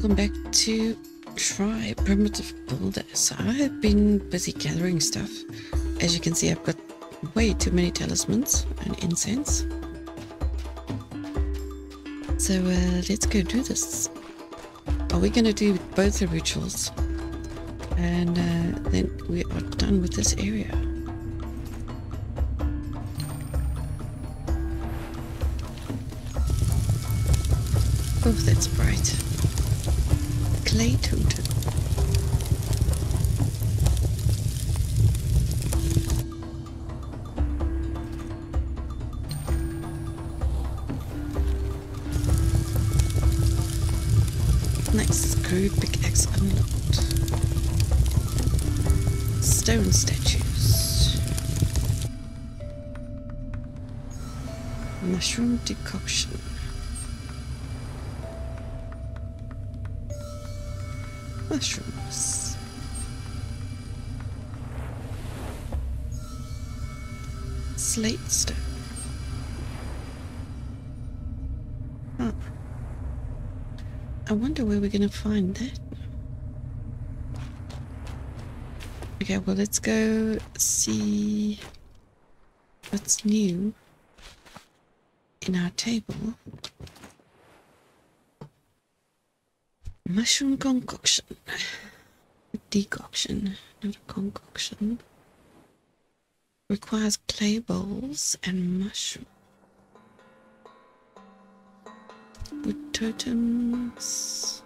Welcome back to Tribe Primitive Builders. I have been busy gathering stuff. As you can see, I've got way too many talismans and incense. So uh, let's go do this. Are we going to do both the rituals? And uh, then we are done with this area. Oh, that's bright. Clay totem. Nice. Screw pickaxe unlocked. Stone statues. Mushroom decoction. Going to find that. Okay, well, let's go see what's new in our table. Mushroom concoction. Decoction, not a concoction. Requires clay bowls and mushroom. Wood totems.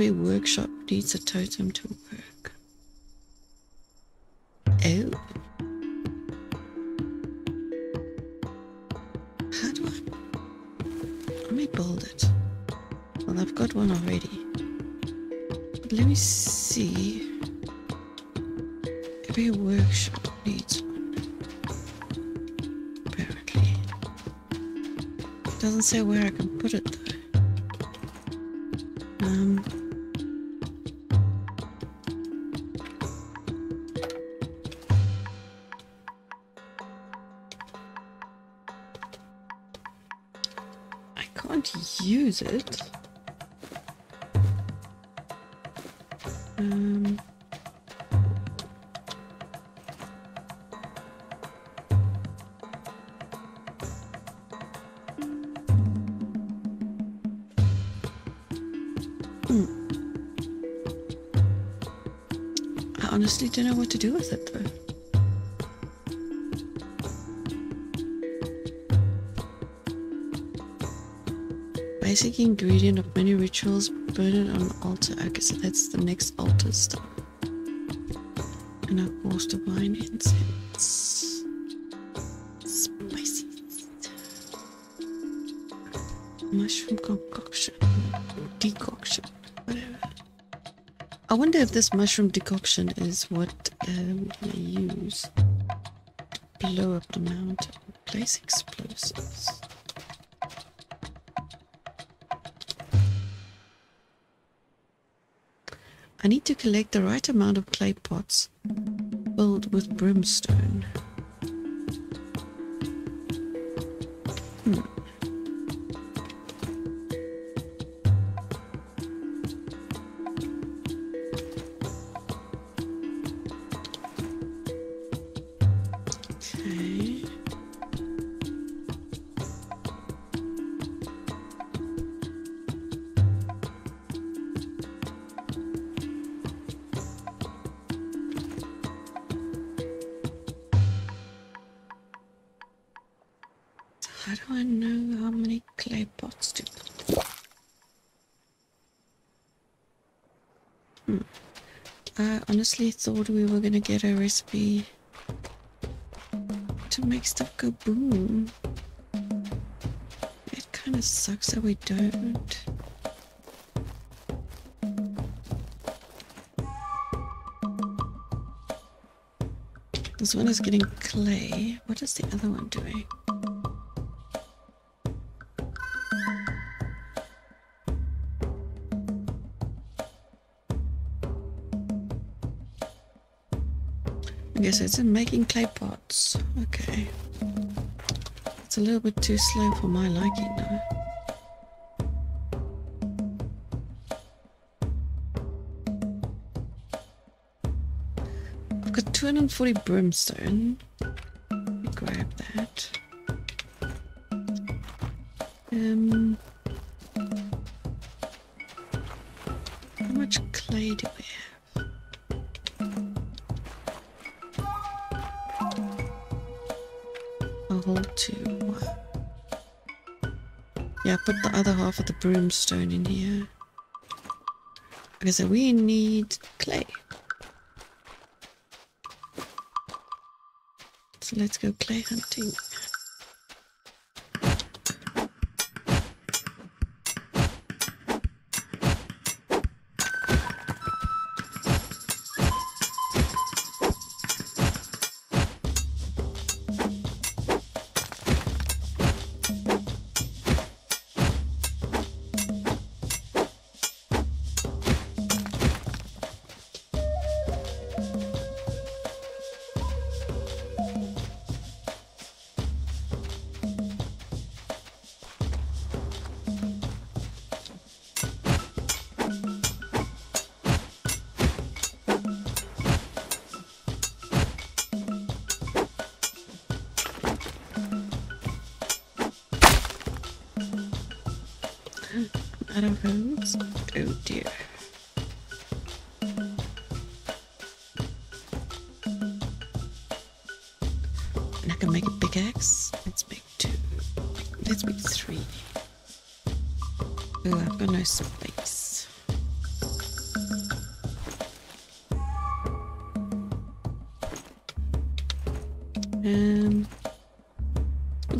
Every workshop needs a totem to work. Oh. How do I... Let me build it. Well, I've got one already. But let me see. Every workshop needs one. Apparently. It doesn't say where I can put it though. Um. It. Um, hmm. I honestly don't know what to do with it though. Basic ingredient of many rituals, burn it on altar. Okay, so that's the next altar stuff. And of course divine incense. Spicy. Mushroom concoction. Decoction. Whatever. I wonder if this mushroom decoction is what um, use to blow up the mountain. Place explosives. I need to collect the right amount of clay pots filled with brimstone. Thought we were gonna get a recipe to make stuff go boom. It kind of sucks that we don't. This one is getting clay. What is the other one doing? I guess it's in making clay pots. Okay. It's a little bit too slow for my liking now. I've got 240 brimstone. grab that. Um other the brimstone in here. Okay, so we need clay. So let's go clay hunting.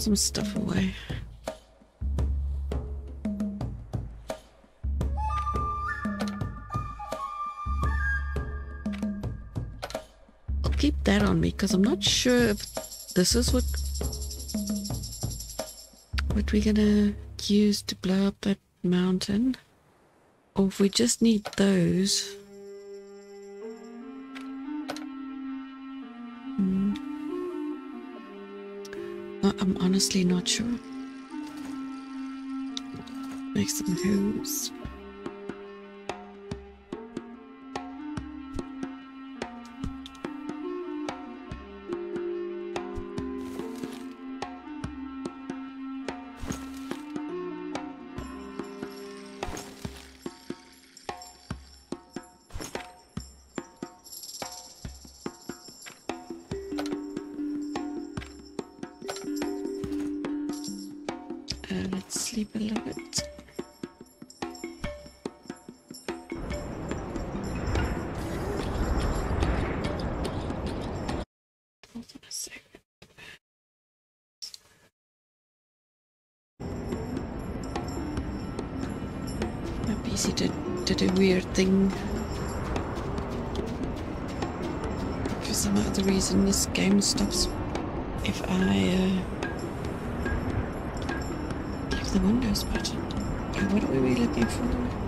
Some stuff away. I'll keep that on me because I'm not sure if this is what what we're gonna use to blow up that mountain or if we just need those. I'm honestly not sure. Make some hose. This game stops if I uh, the Windows button. What are we looking for?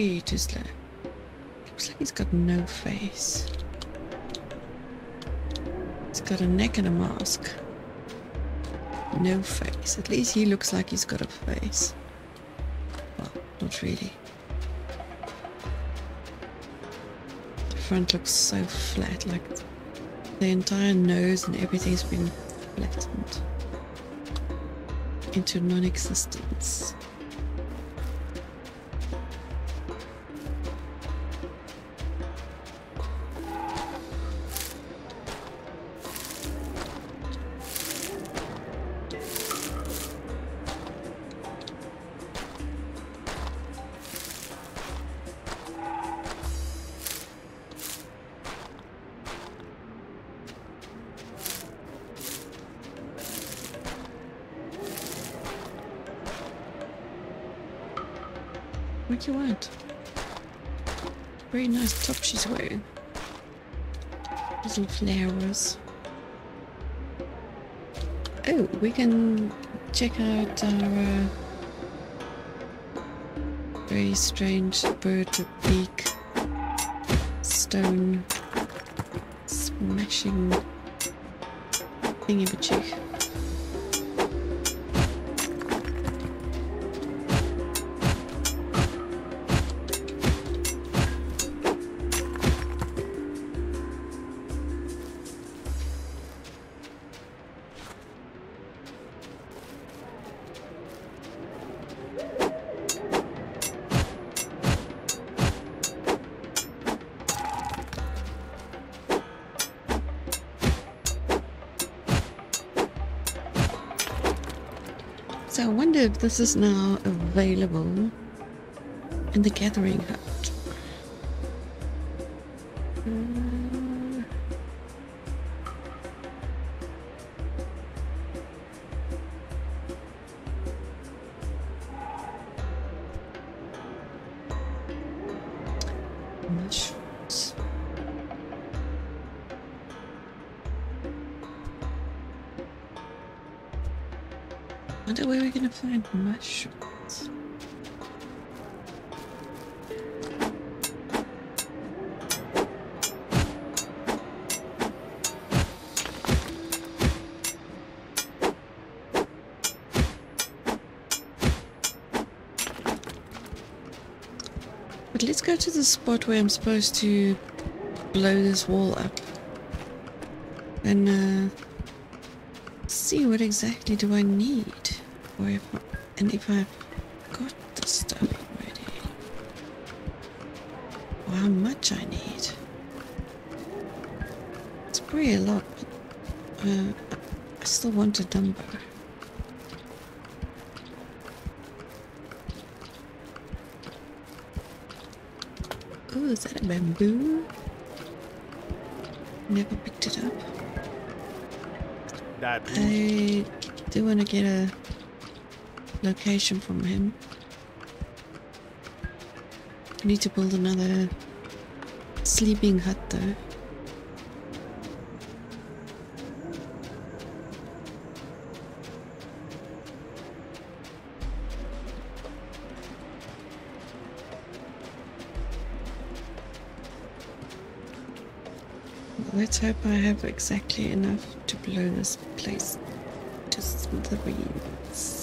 Too slow. Looks like he's got no face. He's got a neck and a mask. No face. At least he looks like he's got a face. Well, not really. The front looks so flat, like the entire nose and everything's been flattened into non-existence. What do you want? Very nice top she's wearing. Little flowers. Oh, we can check out our uh, very strange bird with beak stone smashing thingy this is now available in the gathering hut. Spot where I'm supposed to blow this wall up. And uh see what exactly do I need? Or if and if I've got the stuff already. Or how much I need. It's pretty a lot but uh, I still want a number That I do want to get a location from him. I need to build another sleeping hut though. Hope I have exactly enough to blow this place to smithereens.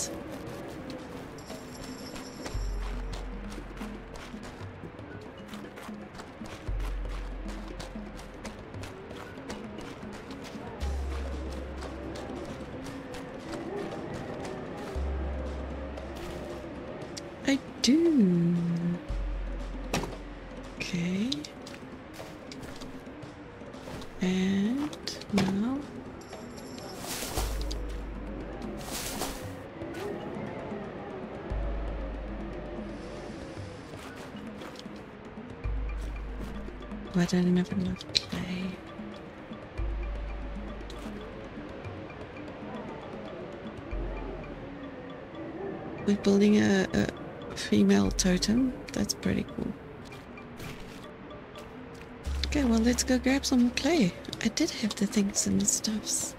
Building a, a female totem. That's pretty cool. Okay, well, let's go grab some clay. I did have the things and the stuffs.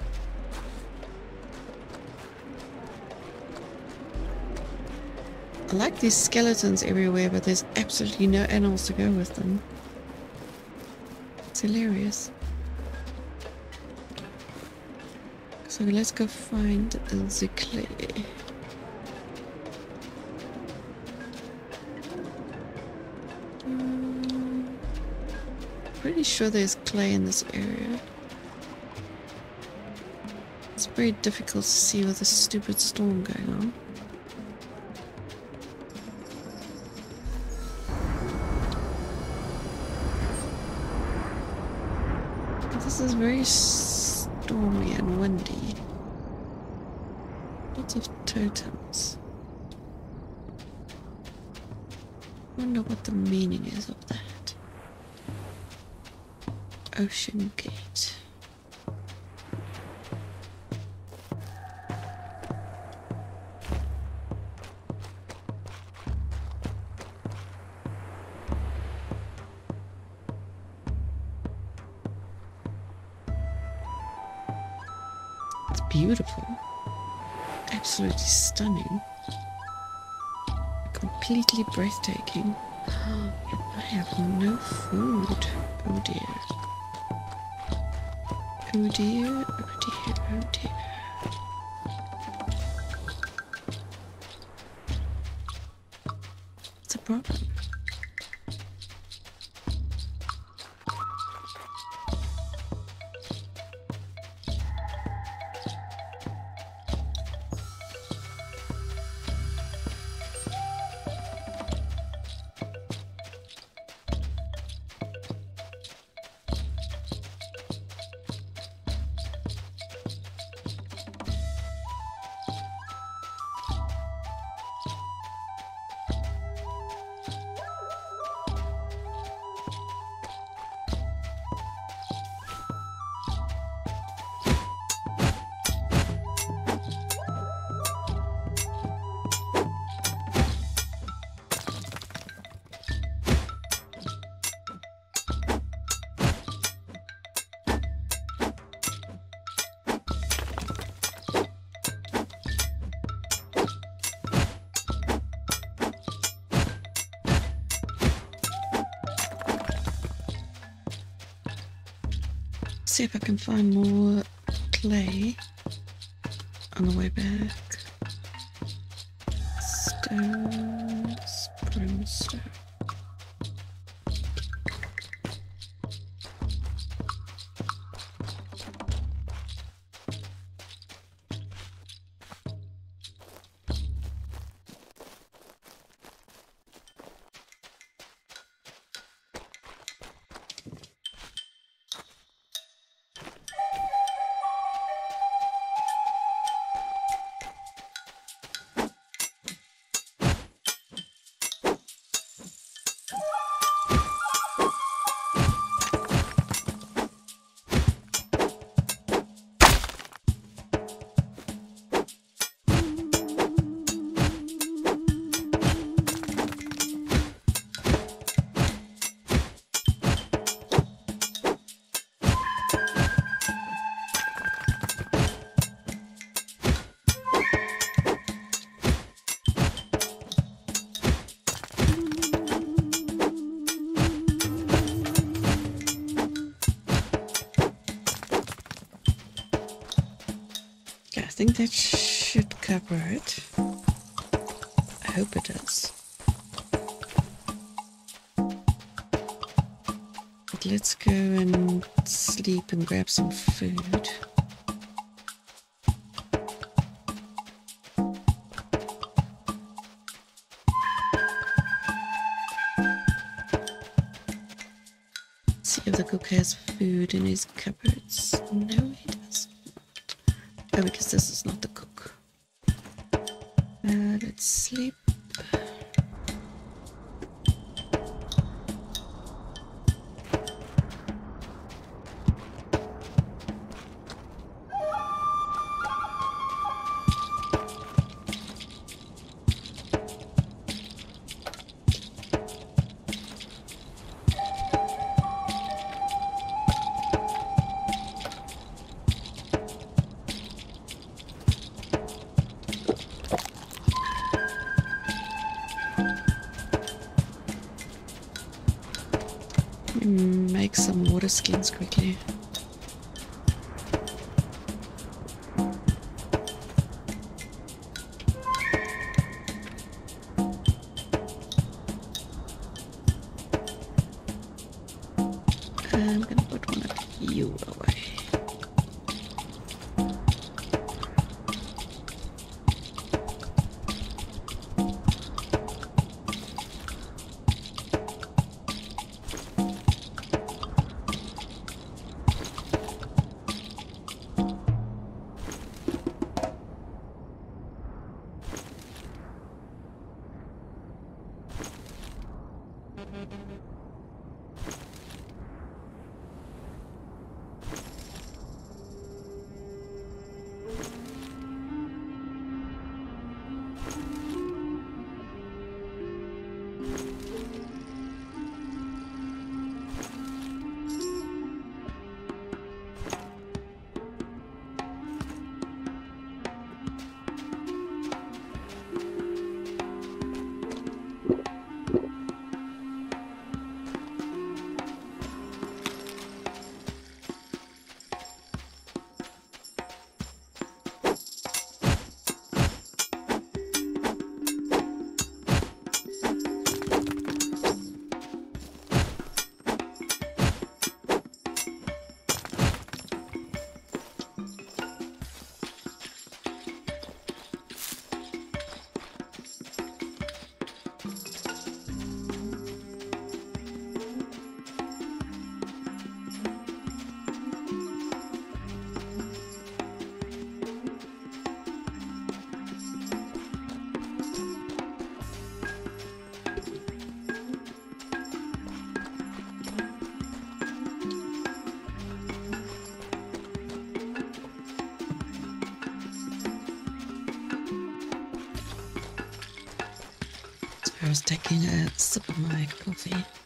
I like these skeletons everywhere, but there's absolutely no animals to go with them. It's hilarious. So let's go find the clay. Sure there's clay in this area. It's very difficult to see with this stupid storm going on. This is very stormy and windy. Lots of totems. Wonder what the meaning is of that. Ocean Gate. It's beautiful. Absolutely stunning. Completely breathtaking. I have no food. Oh dear. Oh dear, see if I can find more clay on the way back. Think that should cover it. I hope it does. But let's go and sleep and grab some food. see if the cook has food in his cupboards. No, he does Oh, because this is not the taking a sip of my coffee.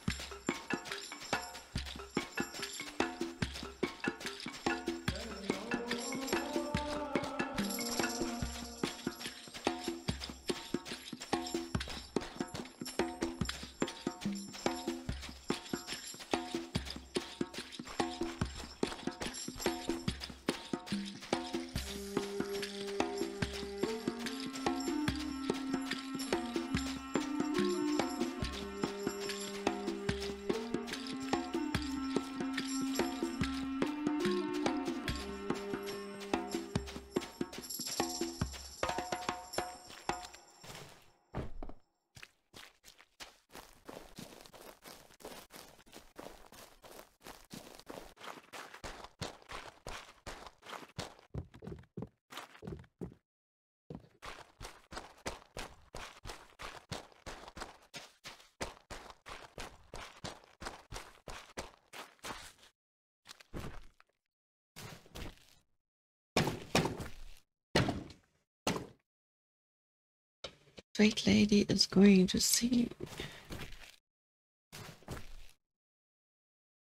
Sweet lady is going to see.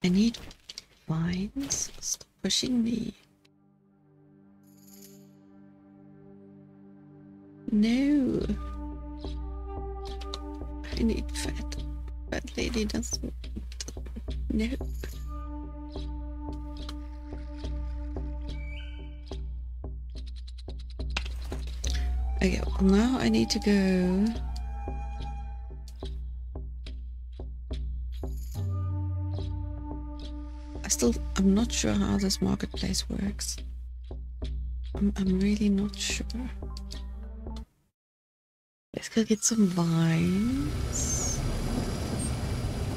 I need vines. Stop pushing me. Go. I still, I'm not sure how this marketplace works. I'm, I'm really not sure. Let's go get some vines.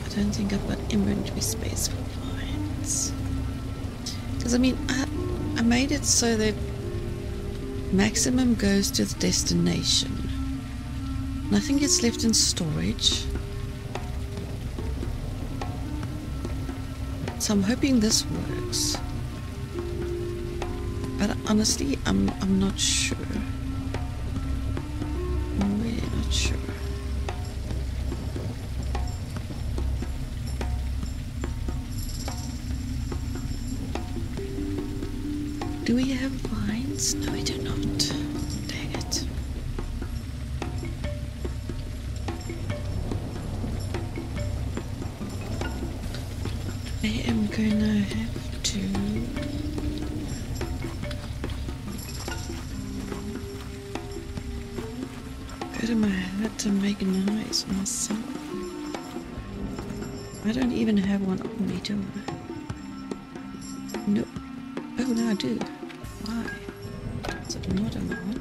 I don't think I've got inventory space for vines. Because I mean, I, I made it so that maximum goes to the destination. Nothing gets left in storage. So I'm hoping this works. But honestly, I'm I'm not sure. I'm really not sure. Do we have vines? No, we do not. One on do I? No. Oh, no, I do. Why? Is it not a mod?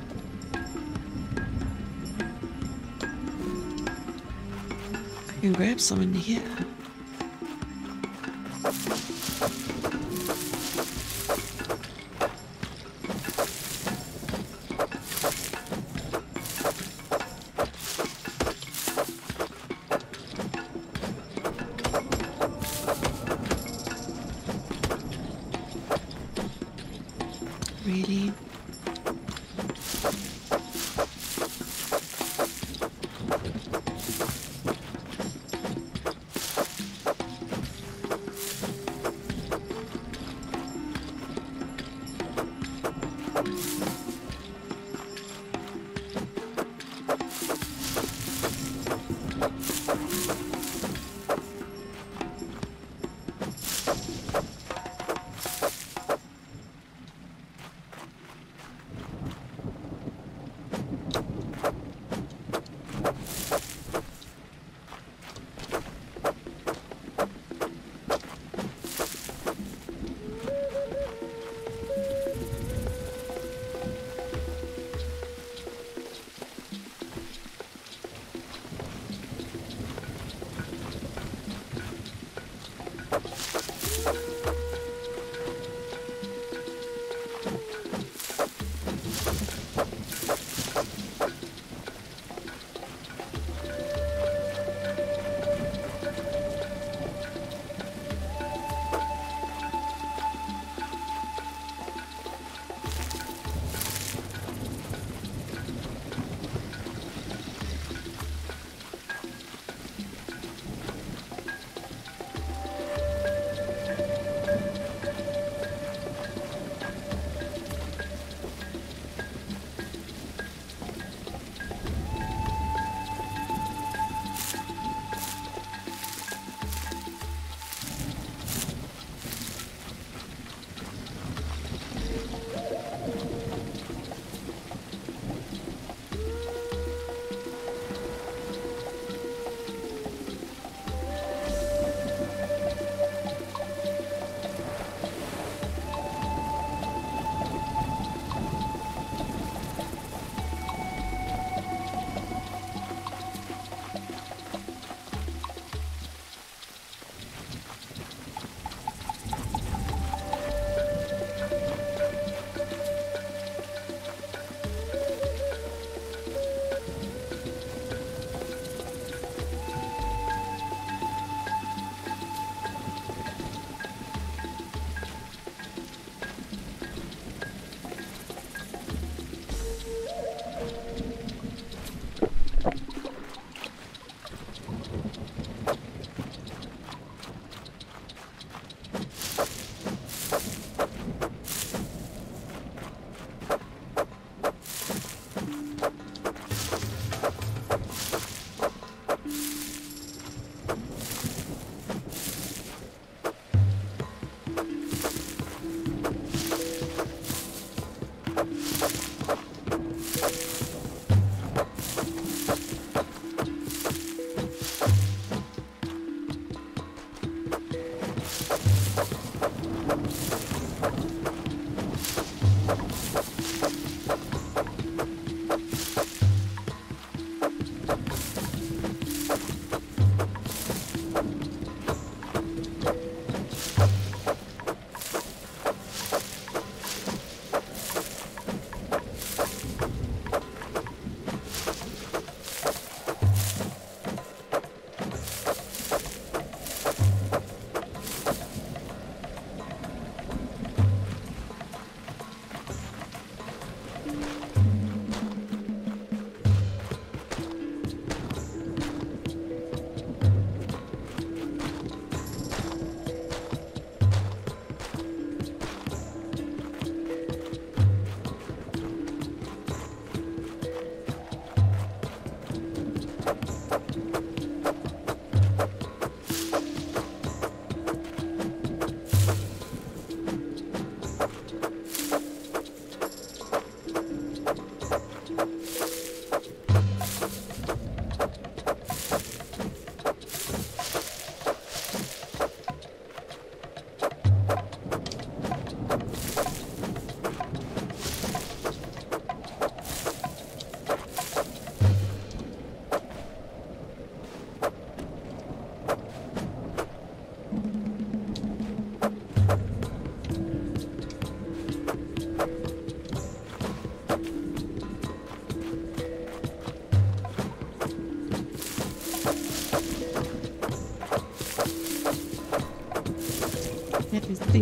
I can grab some in here.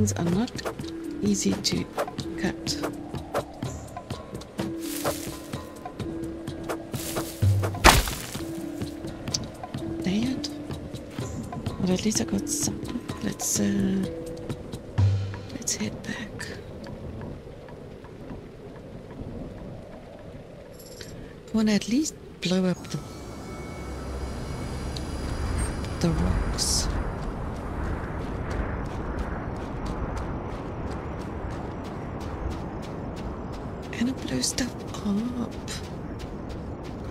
Things are not easy to cut. It. But at least I got some. Let's uh let's head back. I wanna at least blow up the the rocks. And it blows stuff up.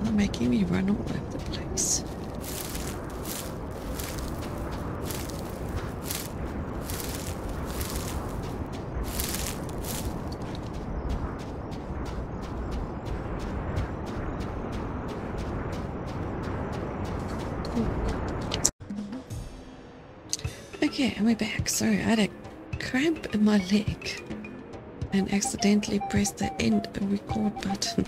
They're making me run all over the place. Okay, and we're back. Sorry, I had a cramp in my leg and accidentally pressed the end record button.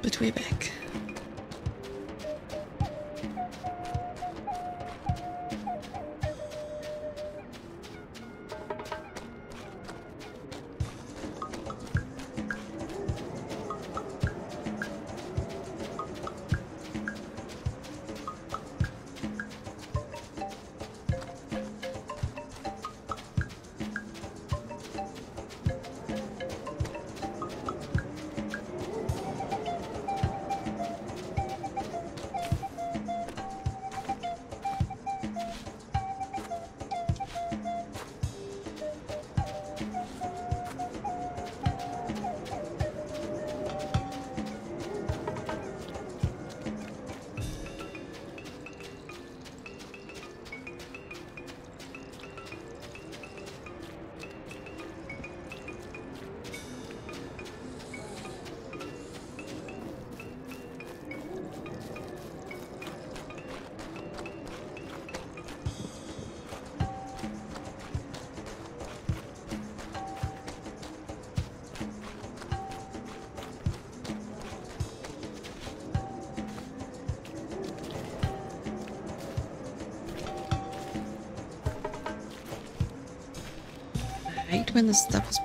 but we're back.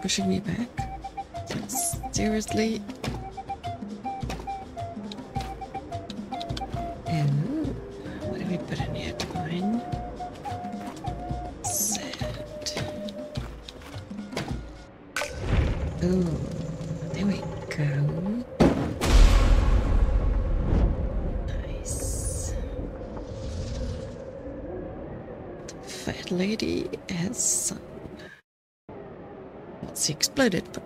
Pushing me back. Seriously. Oh, what do we put in here? Twine. Sand. Oh, there we go. Nice. The Fat lady has some. She exploded, but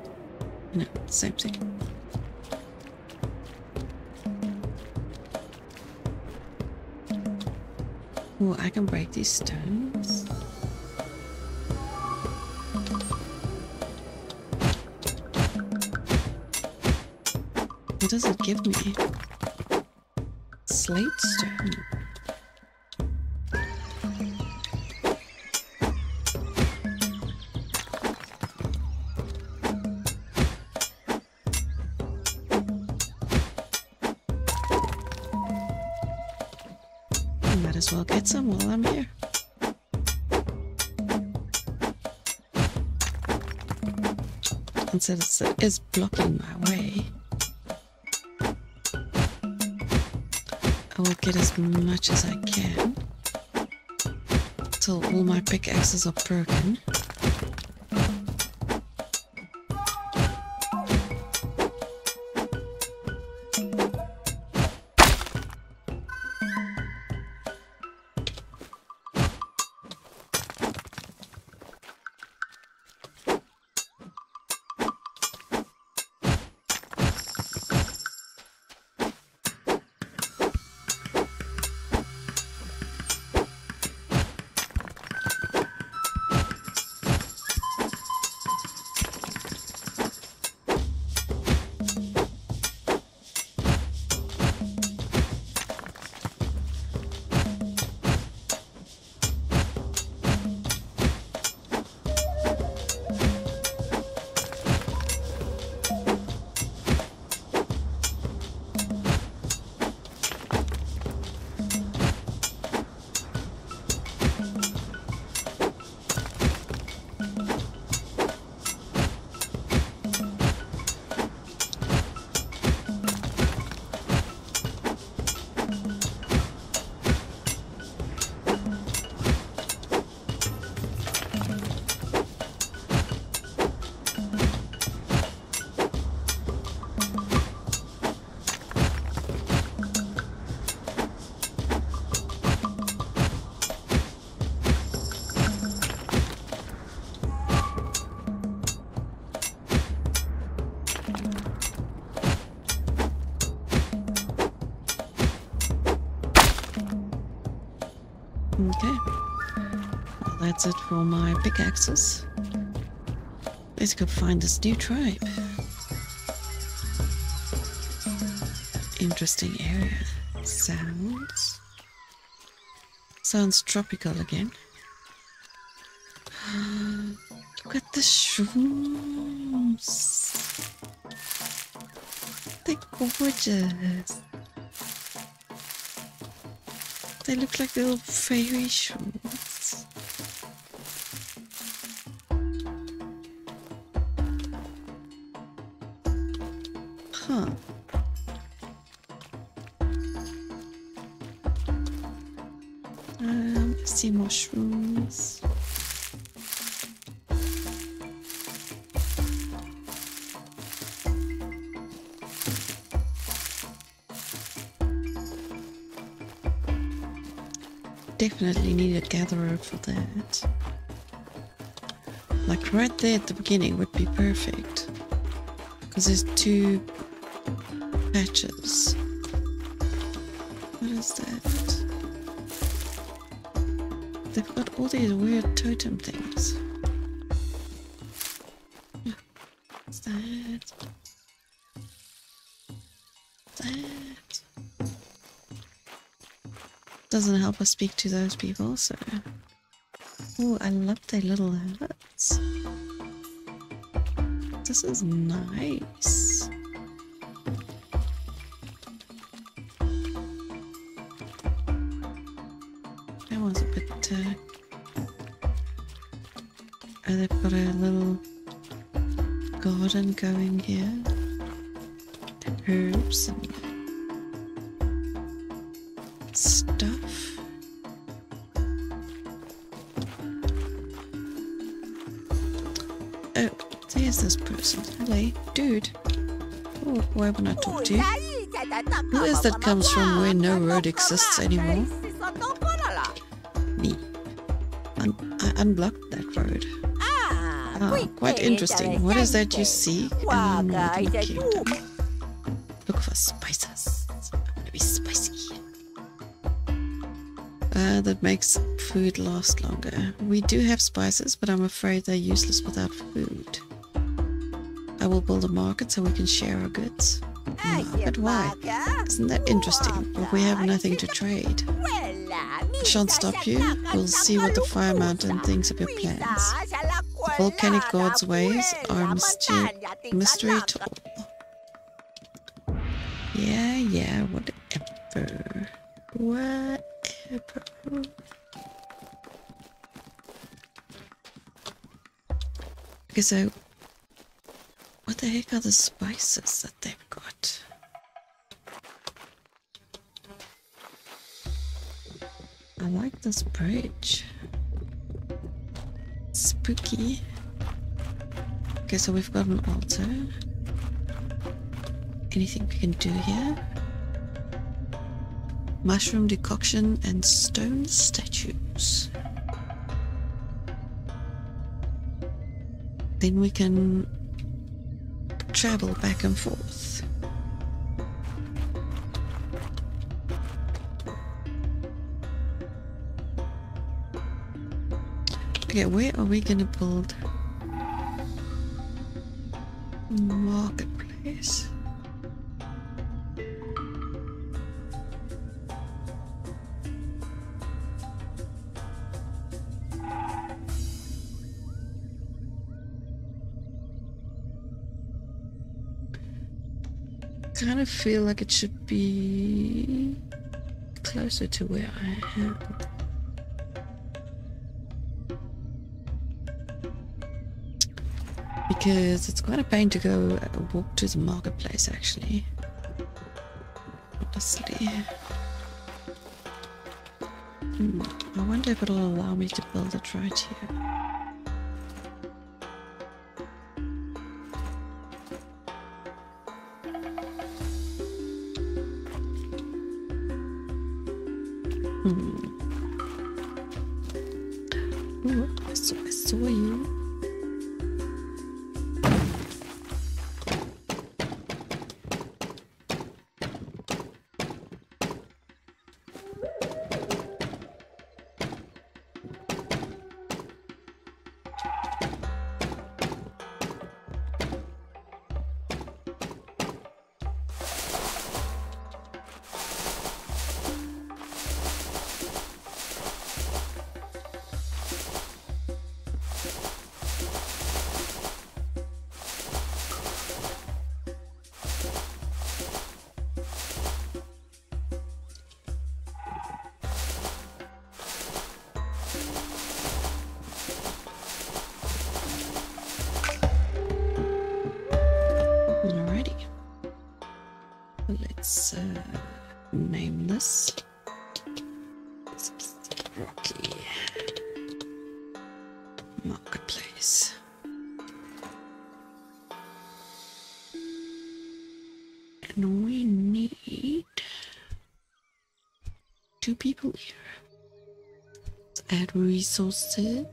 you know, same thing. Oh, I can break these stones. What does it give me? Slate stone. It is blocking my way, I will get as much as I can till all my pickaxes are broken. Pickaxes. Let's go find this new tribe. Interesting area. Sounds. Sounds tropical again. Look at the shrooms. They're gorgeous. They look like little fairy shrooms. Definitely need a gatherer for that. Like right there at the beginning would be perfect. Because there's two patches. What is that? They've got all these weird totem things. Doesn't help us speak to those people, so. Oh, I love their little hats. This is nice. That comes from where no road exists anymore? Me. Un- I unblocked that road. Ah, quite interesting. What is that you see in the northern? Look for spices. I want to be spicy. Uh, that makes food last longer. We do have spices, but I'm afraid they're useless without food. I will build a market so we can share our goods. Market? Why? Isn't that interesting? But we have nothing to trade. I shan't stop you. We'll see what the Fire Mountain thinks of your plans. The volcanic god's ways are mystery, mystery to all. Yeah, yeah, whatever. Whatever. Okay, so what the heck are the spices that they've got? I like this bridge. Spooky. Okay, so we've got an altar. Anything we can do here? Mushroom decoction and stone statues. Then we can travel back and forth. Okay, where are we gonna build marketplace? kind of feel like it should be closer to where I am. Because it's quite a pain to go walk to the marketplace actually. Honestly. Hmm, I wonder if it'll allow me to build it right here. Name this. Rocky Marketplace. And we need two people here. Let's add resources.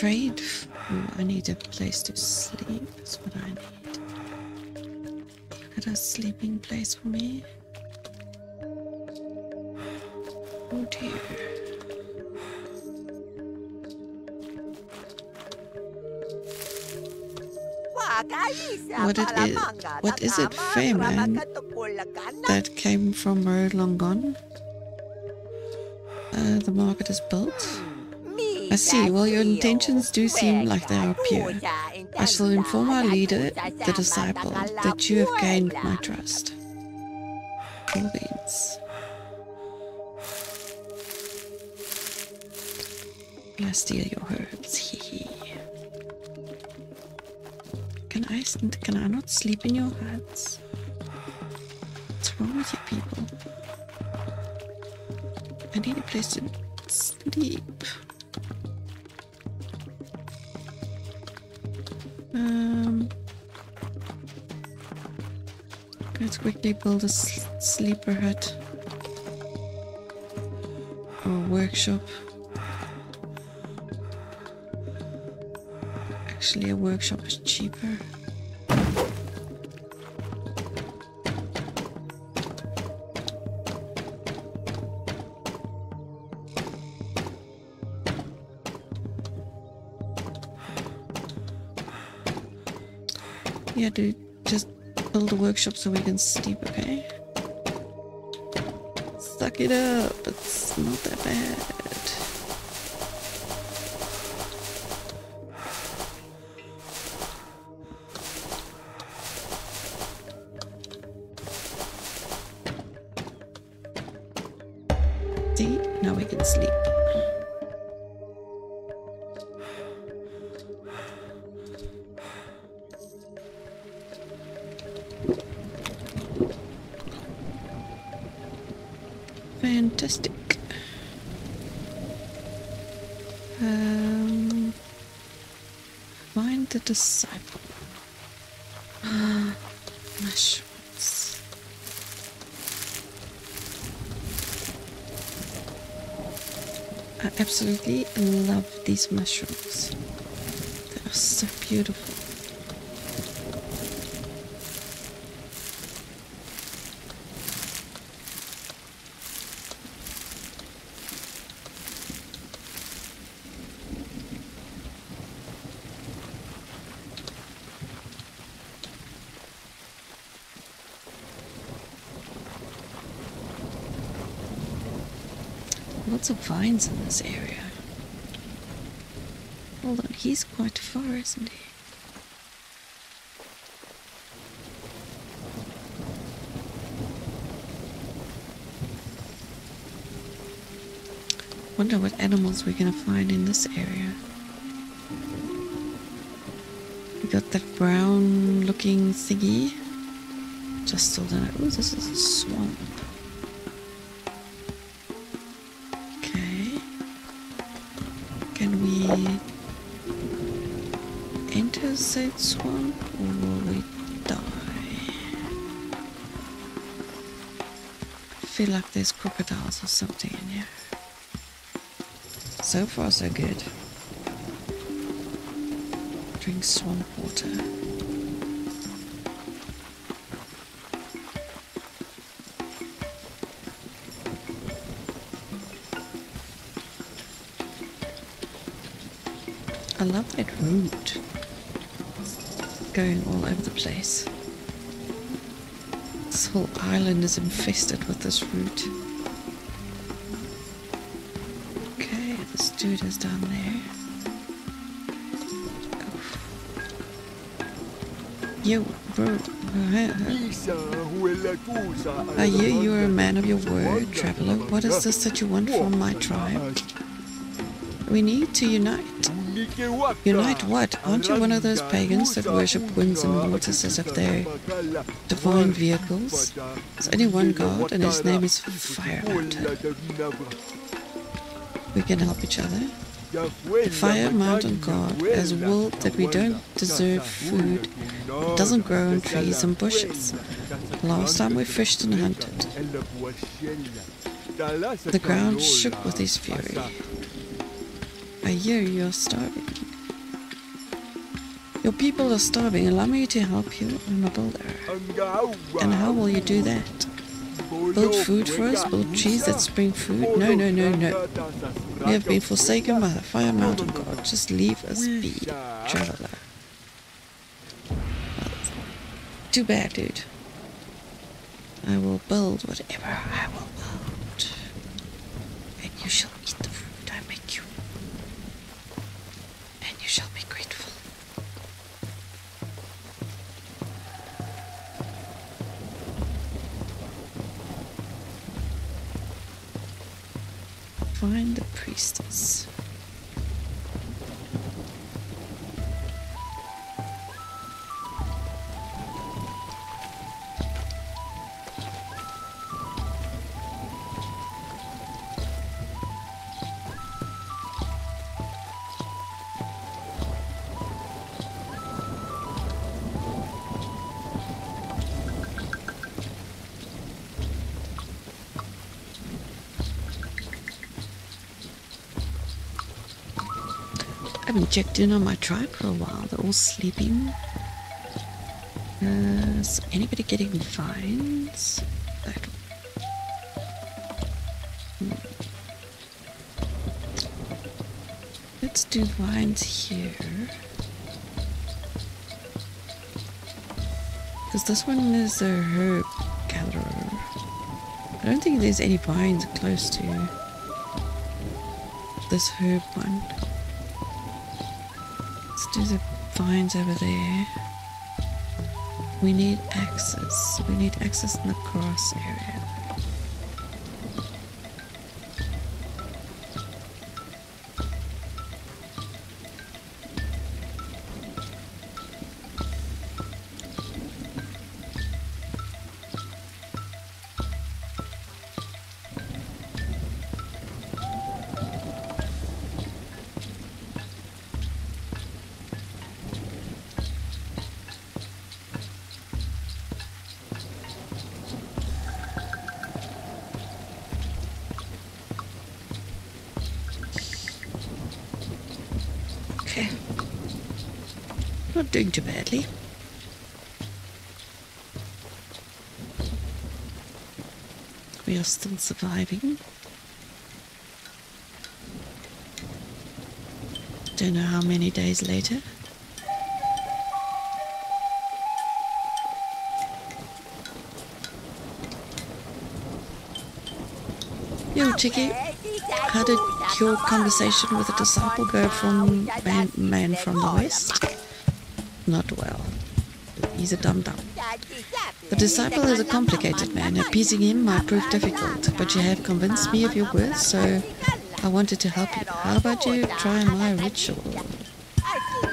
Trade. I need a place to sleep. That's what I need. At a sleeping place for me. Oh dear. What it is- what is it, Faye, man? That came from road long gone. Uh, the market is built. I see. Well, your intentions do seem like they are pure. I shall inform our leader, the disciple, that you have gained my trust. All these. Will I steal your herbs? Can I can I not sleep in your huts? What's wrong with you people? I need a place to sleep. Quickly build a sleeper hut or workshop. Actually, a workshop is cheaper. Yeah, dude, build a workshop so we can sleep, okay? Suck it up, it's not that bad. Fantastic. Um, find the disciple. Ah, mushrooms. I absolutely love these mushrooms. They are so beautiful. Vines in this area. Hold on, he's quite far, isn't he? Wonder what animals we're gonna find in this area. We got that brown looking thingy. Just so that oh this is a swamp. We enter swamp or will we die? I feel like there's crocodiles or something in here. So far so good. Drink swamp water. Love that route going all over the place. This whole island is infested with this root. Okay, this dude is down there. Yo, bro. Uh, I hear you are a man of your word, traveler. What is this that you want from my tribe? We need to unite. Unite what? Aren't you one of those pagans that worship winds and waters as if they're divine vehicles? There's only one god, and his name is Fire Mountain. We can help each other. The Fire Mountain God has willed that we don't deserve food. It doesn't grow on trees and bushes. Last time we fished and hunted, the ground shook with his fury. I hear you're starving. Your people are starving. Allow me to help you. I'm a builder. And how will you do that? Build food for us? Build trees that spring food? No, no, no, no. We have been forsaken by the Fire Mountain God. Just leave us be, traveler. Too bad, dude. Haven't checked in on my tribe for a while. They're all sleeping. Uh, is anybody getting vines? That- Hmm. Let's do vines here. Because this one is a herb gatherer. I don't think there's any vines close to this herb one. Do the vines over there. We need access. We need access in the grass area. Still surviving. Don't know how many days later. Yo, Chicky, how did your conversation with the disciple go from man, man from the west? Not well. He's a dum dum. The disciple is a complicated man. Appeasing him might prove difficult, but you have convinced me of your worth, so I wanted to help you. How about you try my ritual?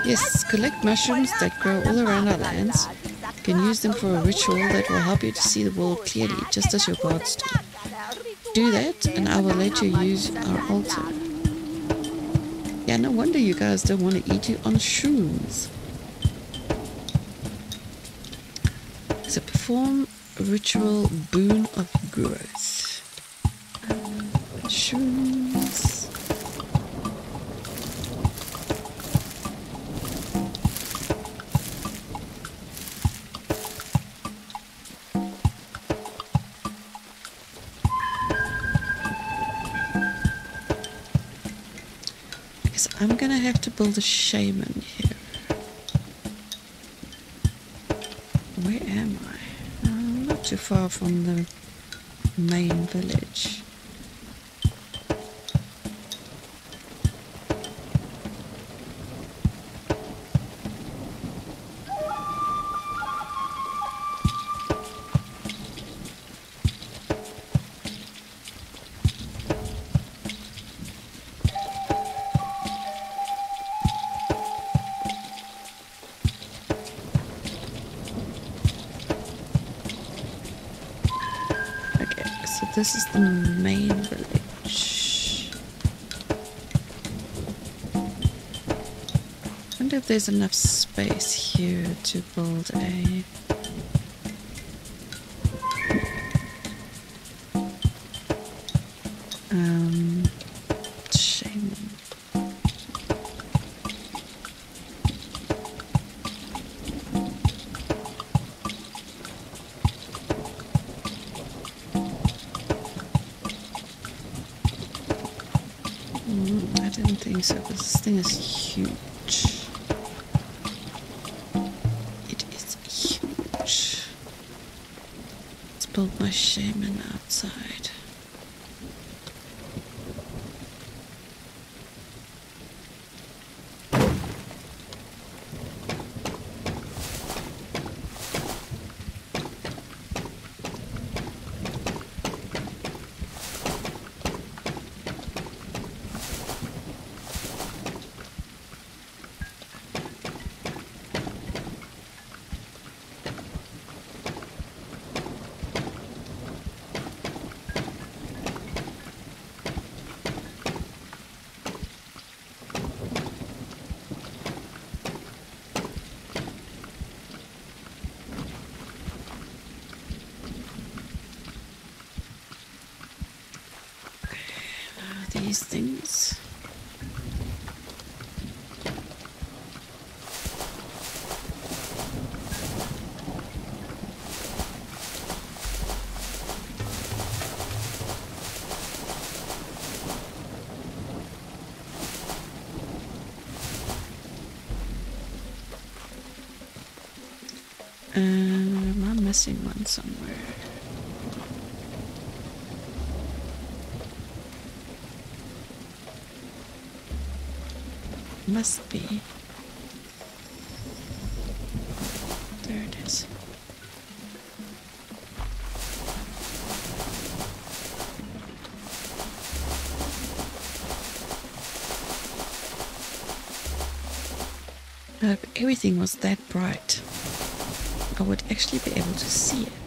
Yes, collect mushrooms that grow all around our lands. You can use them for a ritual that will help you to see the world clearly, just as your gods do. Do that, and I will let you use our altar. Yeah, no wonder you guys don't want to eat you on shrooms. Ritual boon of growth. Shrooms. Guess I'm gonna have to build a shaman far from the main village. This is the main village. I wonder if there's enough space here to build a somewhere. must be. There it is. If everything was that bright, I would actually be able to see it.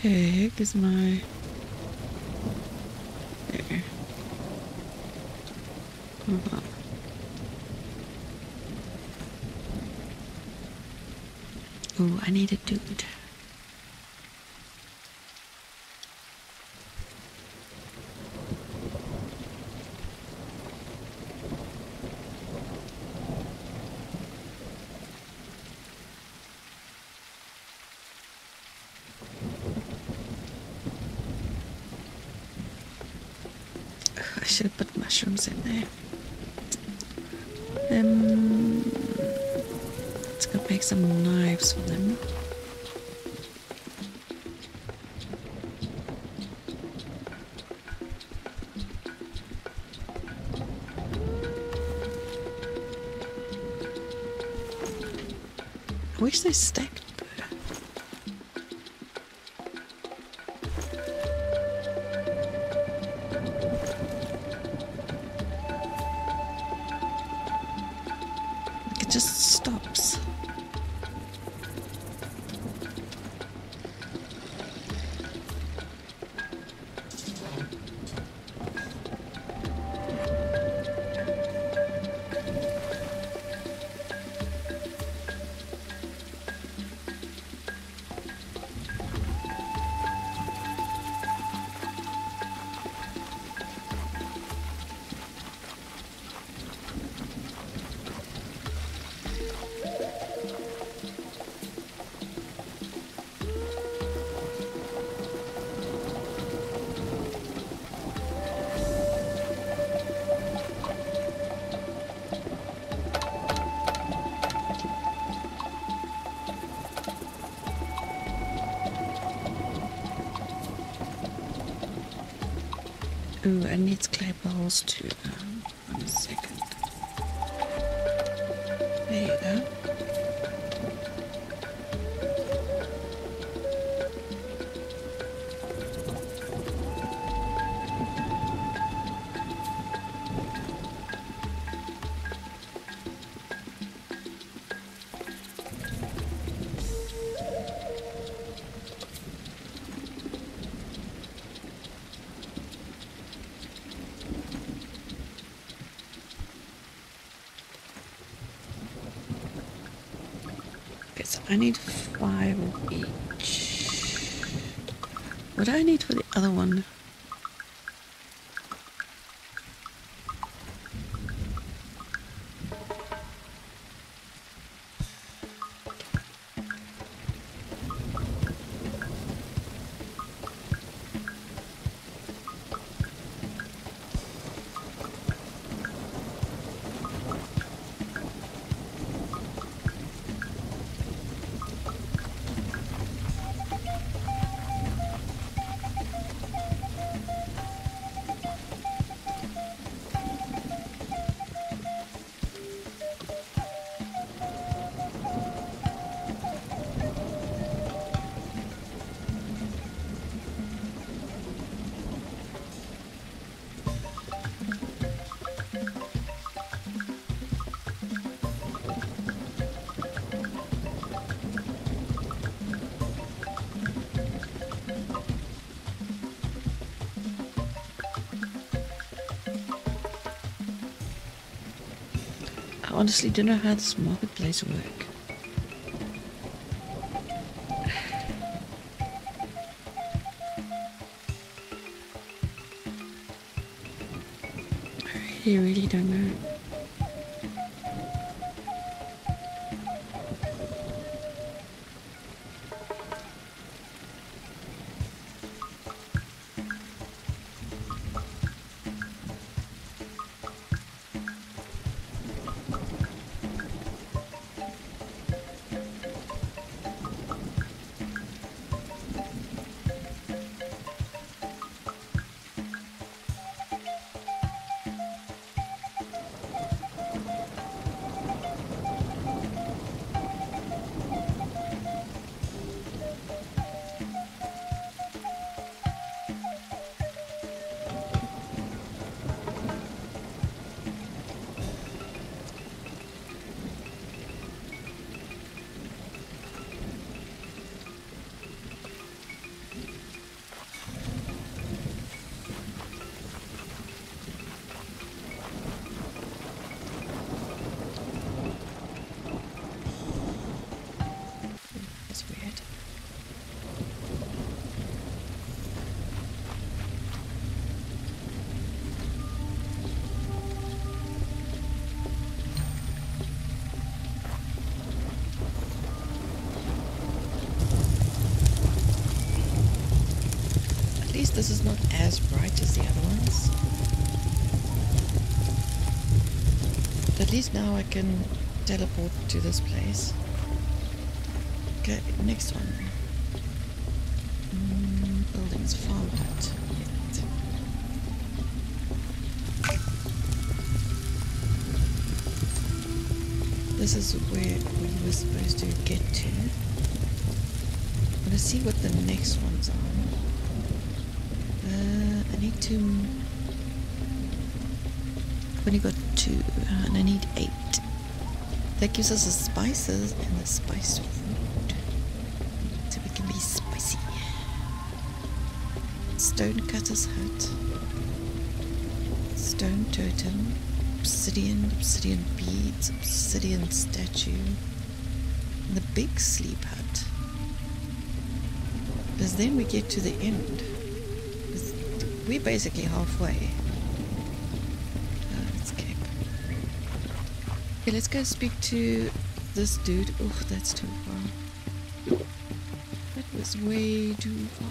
The heck is my... There. Oh, I need to dude. Ugh, I should in there. Um, let's go make some knives for them. I wish they stacked. Ooh, I need clay balls too. Honestly don't know how this marketplace work. I really, really don't know. This is not as bright as the other ones. But at least now I can teleport to this place. Okay, next one. Mm, buildings found. This is where we were supposed to get to. Let's see what the next ones are. To... I've only got two, and I need eight. That gives us the spices and the spice food. So we can be spicy. Stone cutter's hut. Stone totem. Obsidian, obsidian beads, obsidian statue. And the big sleep hut. Because then we get to the end. We're basically halfway. Uh, okay, let's go speak to this dude. Oh, that's too far. That was way too far.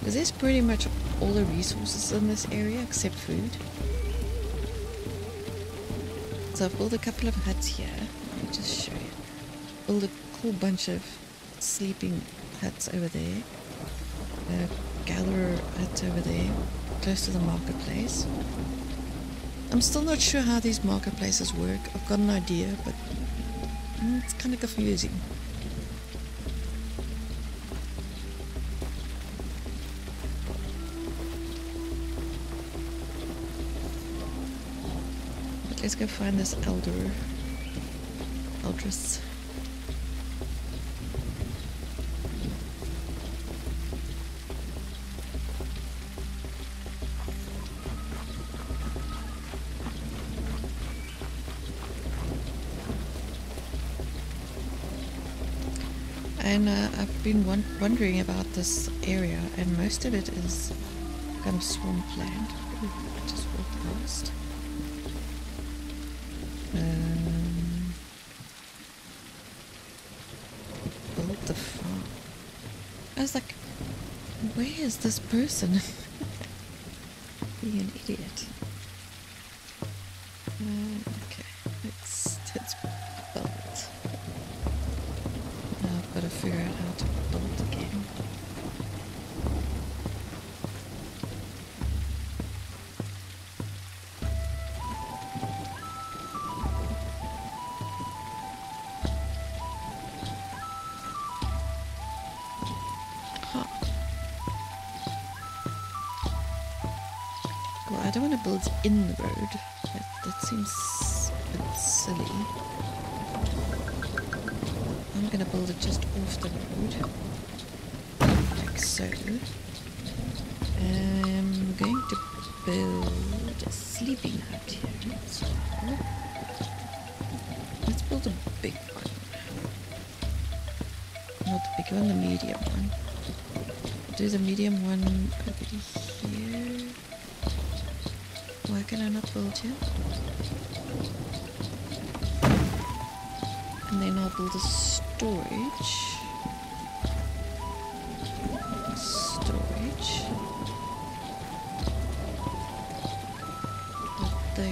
Because there's pretty much all the resources in this area except food. So I've built a couple of huts here. Let me just show you. Build a cool bunch of sleeping huts over there. A gatherer hut over there, close to the marketplace. I'm still not sure how these marketplaces work. I've got an idea, but mm, it's kind of confusing. But let's go find this elder. Eldris. Wondering about this area, and most of it is kind of swampland. Ooh, I just walked past. Um, build the farm. I was like, where is this person?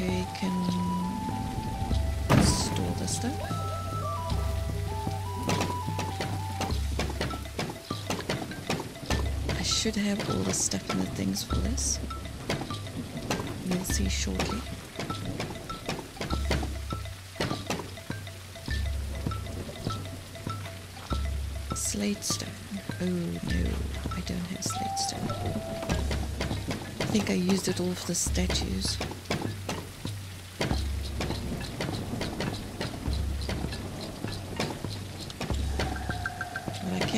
They can store the stuff. I should have all the stuff and the things for this we'll see shortly. Slate stone. Oh no, I don't have slate stone. I think I used it all for the statues.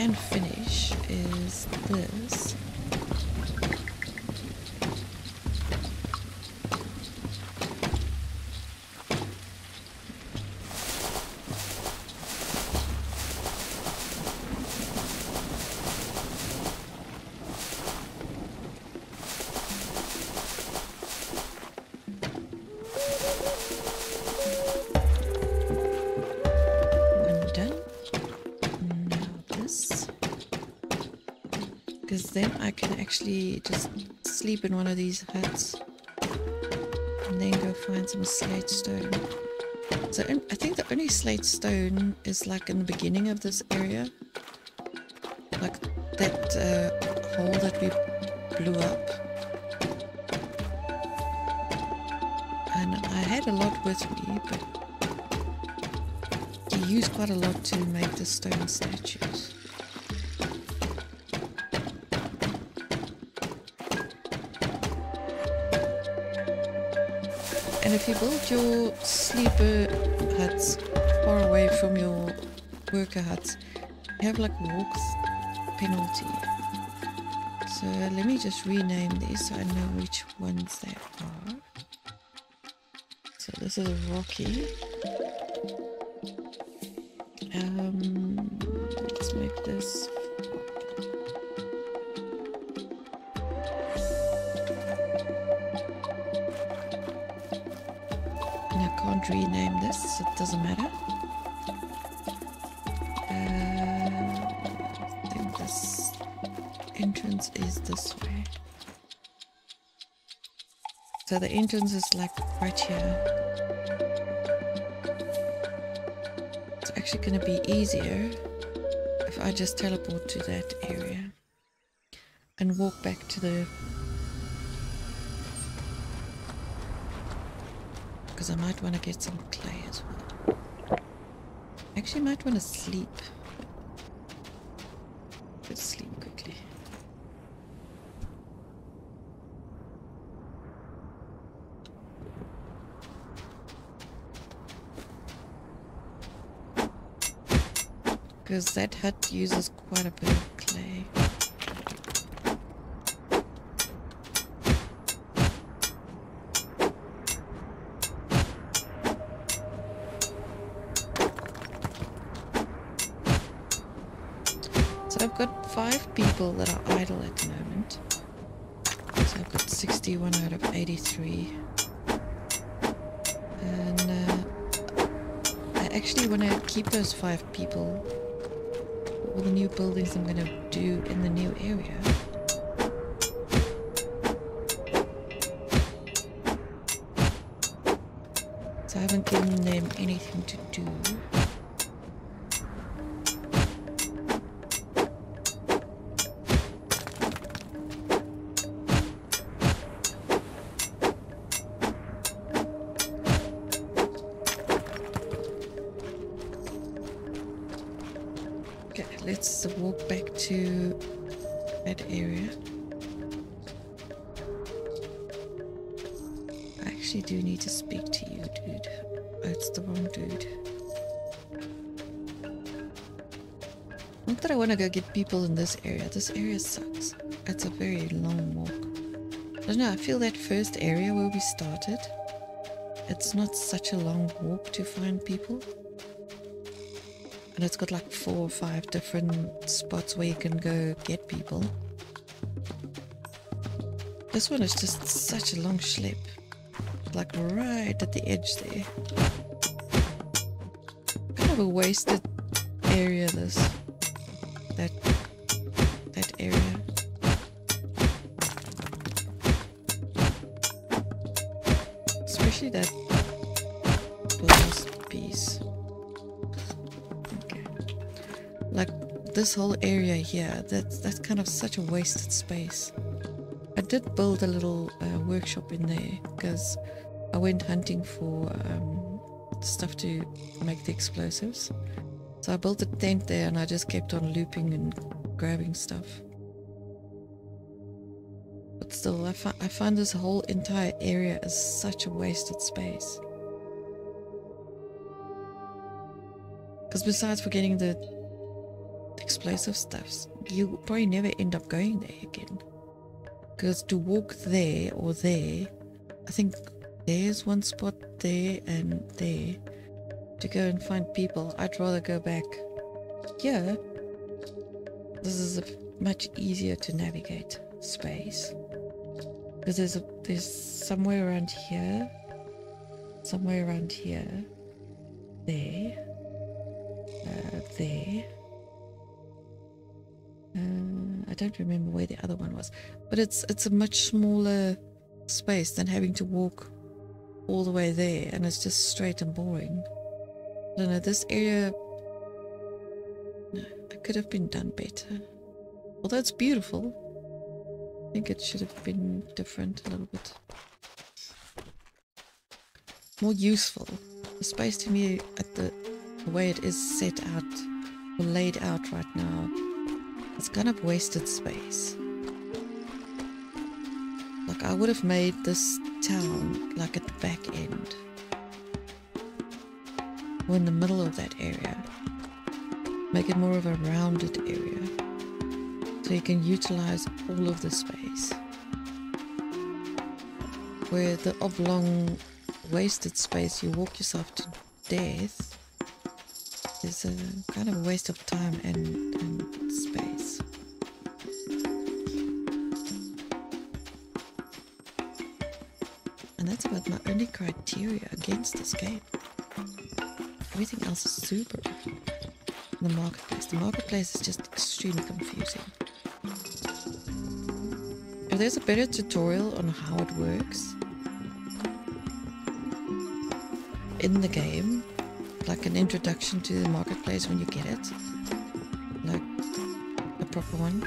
What actually just sleep in one of these huts. And then go find some slate stone. So I think the only slate stone is like in the beginning of this area. Like that uh, hole that we blew up. And I had a lot with me, but you used quite a lot to make the stone statues. If you build your sleeper huts far away from your worker huts, you have like walk penalty. So let me just rename these so I know which ones they are. So this is Rocky. Um, So the entrance is like right here. It's actually going to be easier if I just teleport to that area and walk back to the because I might want to get some clay as well. Actually, might want to sleep. Let's sleep quickly. Because that hut uses quite a bit of clay. So I've got five people that are idle at the moment. So I've got 61 out of 83. And uh, I actually want to keep those five people buildings I'm to do in the new area. So I haven't given them anything to do. Want to go get people in this area. This area sucks. It's a very long walk. I don't know, I feel that first area where we started, it's not such a long walk to find people. And it's got like four or five different spots where you can go get people. This one is just such a long schlep. Like right at the edge there. Kind of a wasted area this this whole area here, that's that's kind of such a wasted space. I did build a little uh, workshop in there because I went hunting for um, stuff to make the explosives. So I built a tent there and I just kept on looping and grabbing stuff. But still, I, fi I find this whole entire area is such a wasted space. Because besides for getting the explosive stuffs, you probably never end up going there again. Because to walk there or there, I think there's one spot there and there to go and find people. I'd rather go back here. This is a much easier to navigate space. Because there's a there's somewhere around here, somewhere around here, there, uh, there. Uh, I don't remember where the other one was, but it's it's a much smaller space than having to walk all the way there, and it's just straight and boring. I don't know. This area, no, it could have been done better. Although it's beautiful, I think it should have been different a little bit. More useful. The space to me at the, the way it is set out or laid out right now, it's kind of wasted space. Like I would have made this town like at the back end. Or in the middle of that area. Make it more of a rounded area. So you can utilize all of the space. Where the oblong wasted space you walk yourself to death is a kind of waste of time and, and my only criteria against this game. Everything else is super. The marketplace. The marketplace is just extremely confusing. If there's a better tutorial on how it works in the game, like an introduction to the marketplace when you get it, like a proper one,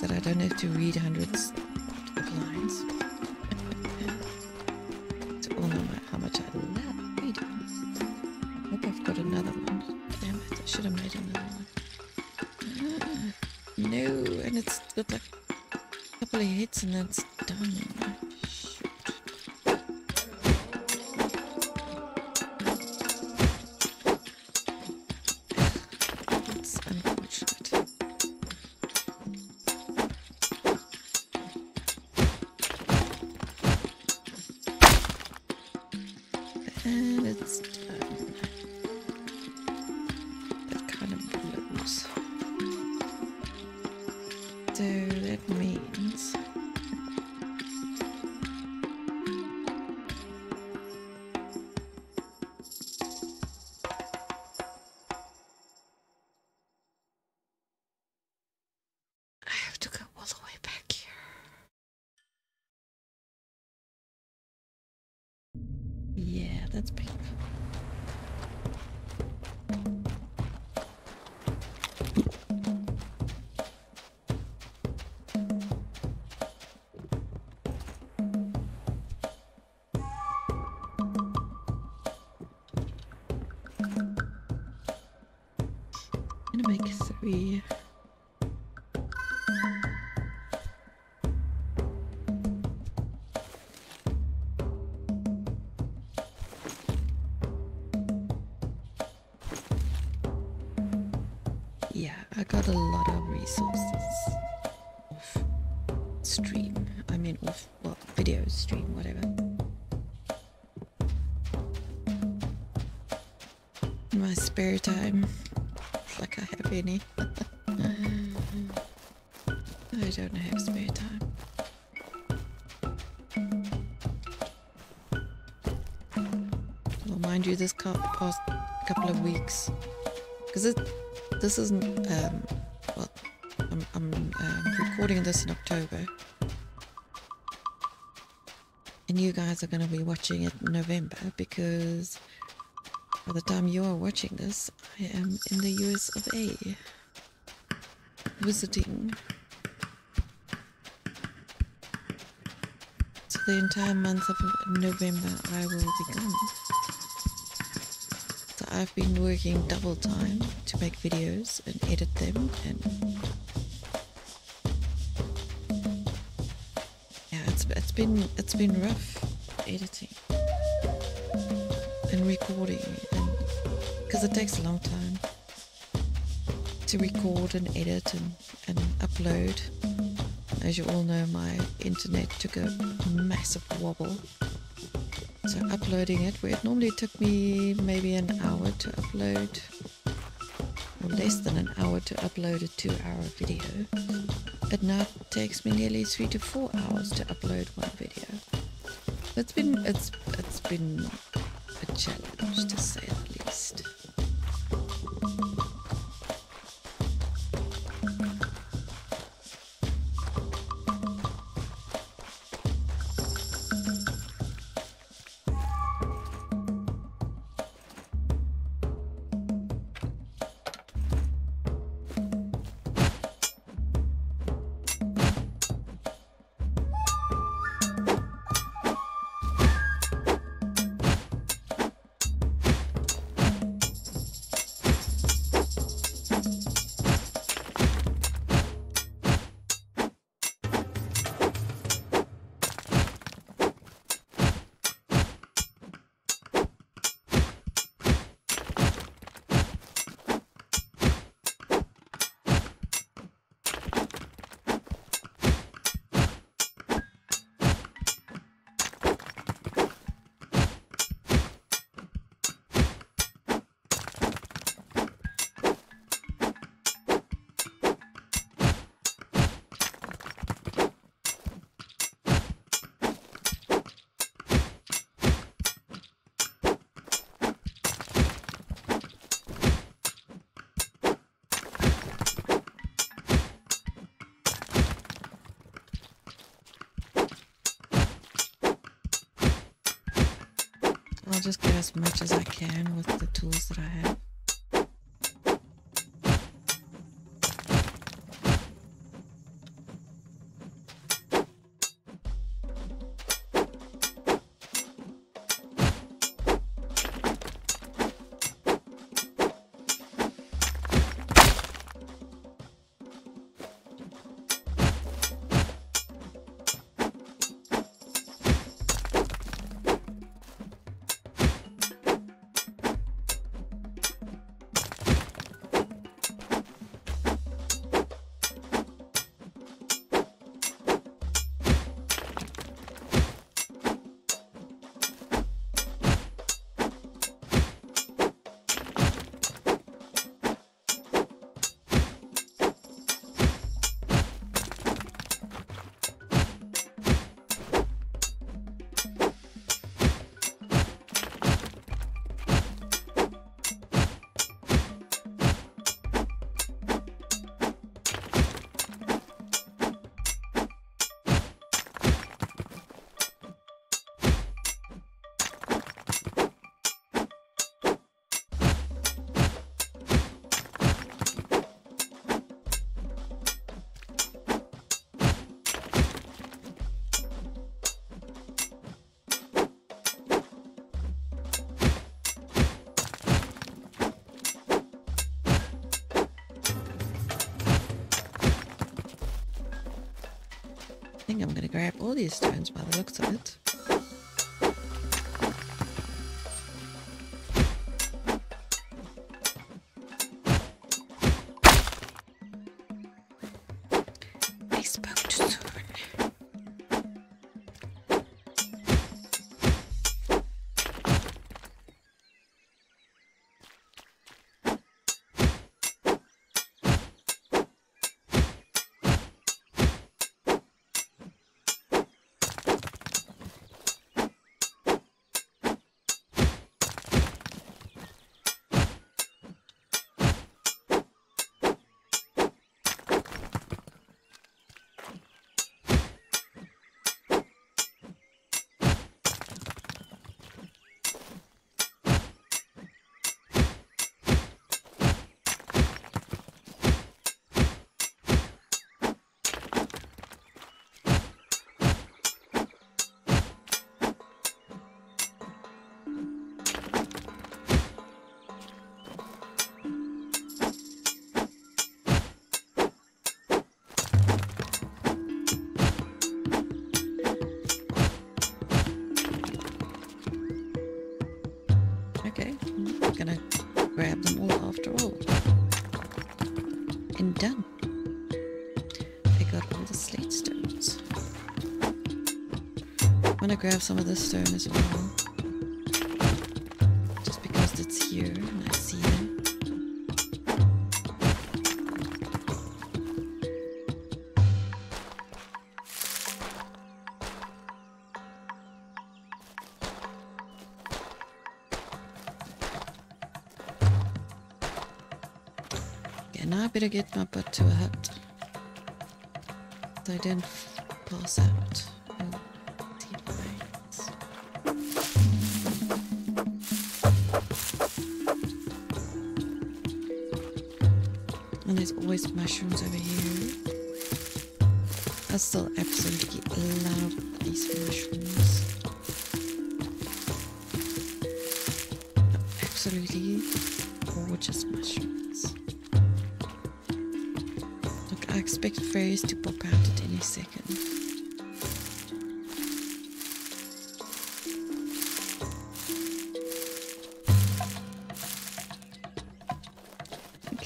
that I don't have to read hundreds spare time, like I have any. I don't have spare time. Well, mind you, this past couple of weeks, because it this isn't um well i'm, I'm um, recording this in october and you guys are going to be watching it in november because by the time you are watching this i am in the us of a visiting so the entire month of november i will be gone so I've been working double time to make videos and edit them and yeah, it's it's been it's been rough editing and recording because it takes a long time to record and edit and, and upload. As you all know, my internet took a massive wobble. So uploading it, where it normally took me maybe an hour to upload, or less than an hour to upload a two-hour video, it now takes me nearly three to four hours to upload one video. It's been it's it's been I'll just get as much as I can with the tools that I have. Think I'm gonna grab all these stones by the looks of it. Grab some of this stone as well. To a hut. So I don't pass out.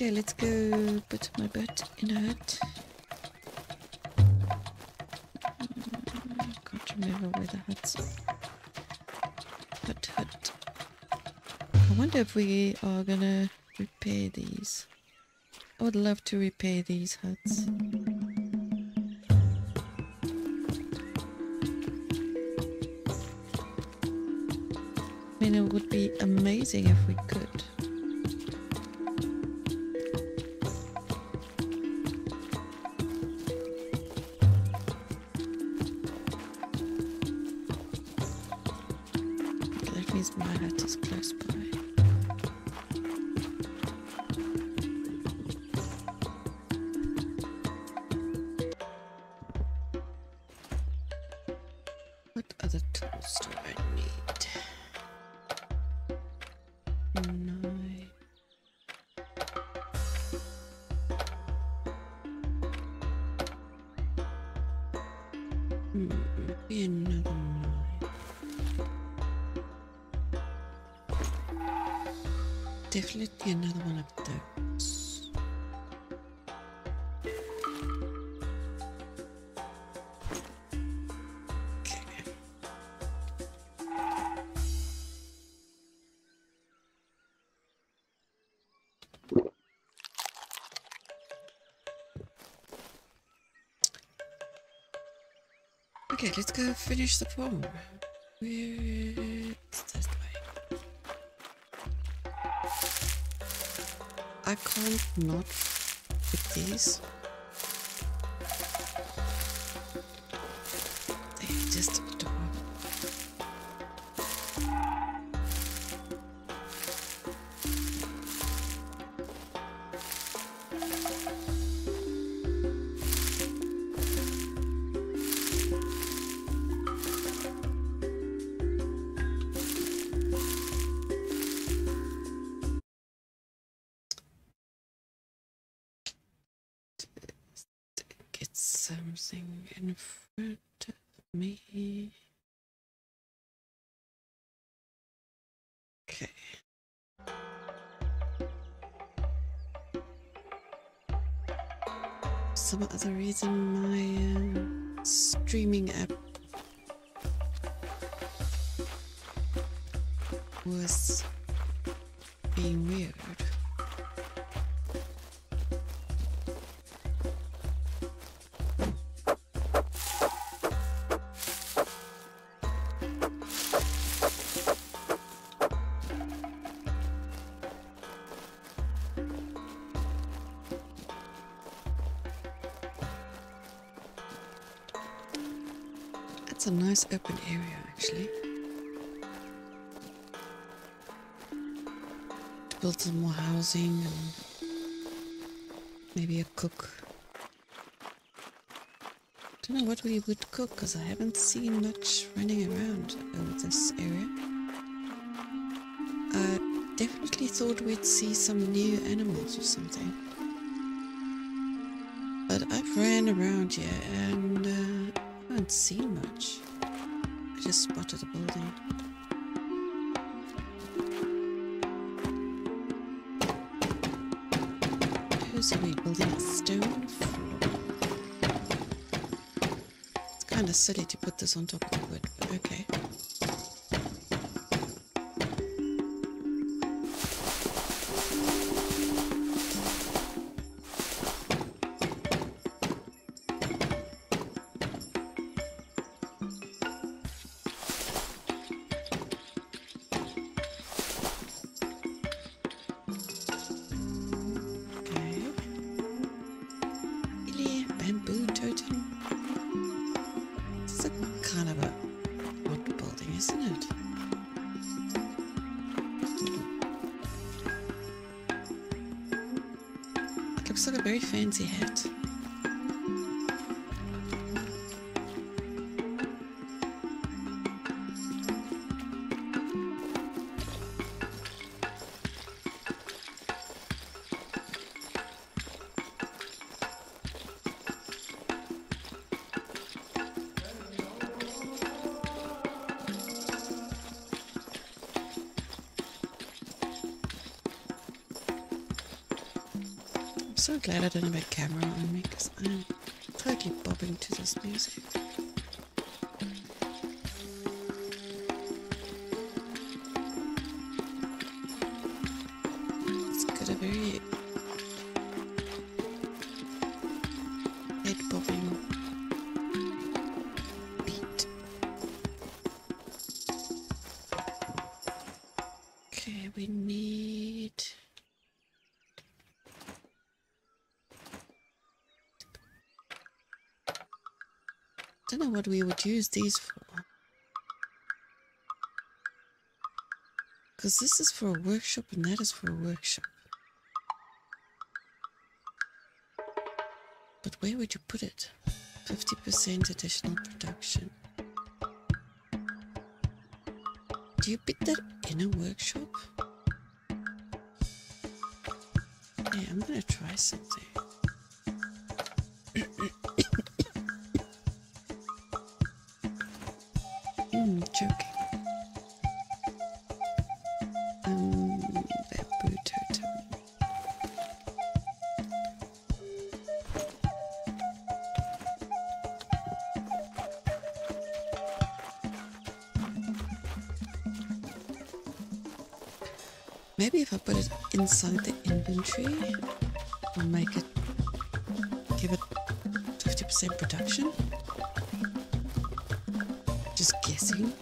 Okay, let's go put my butt in a hut. I can't remember where the hut's Hut, hut. I wonder if we are gonna repair these. I would love to repair these huts. I mean, it would be amazing if we could. Finish the poem. It's this way. I can't not with these. In front of me. Okay. Some other reason my uh, streaming app was open area, actually. To build some more housing and maybe a cook. Don't know what we would cook because I haven't seen much running around over this area. I definitely thought we'd see some new animals or something. But I've ran around here and uh, I haven't seen much. Just spotted a building. Who's are we building a stone floor? It's kind of silly to put this on top of wood, but. Okay. Glad I don't have a camera on me because I'm totally bobbing to this music. What we would use these for. Because this is for a workshop and that is for a workshop. But where would you put it? 50% additional production. Do you put that in a workshop? Yeah, I'm gonna try something. mm, joking. Um, bamboo totem. Maybe if I put it inside the inventory, I'll make it, give it 50% production. Just guessing.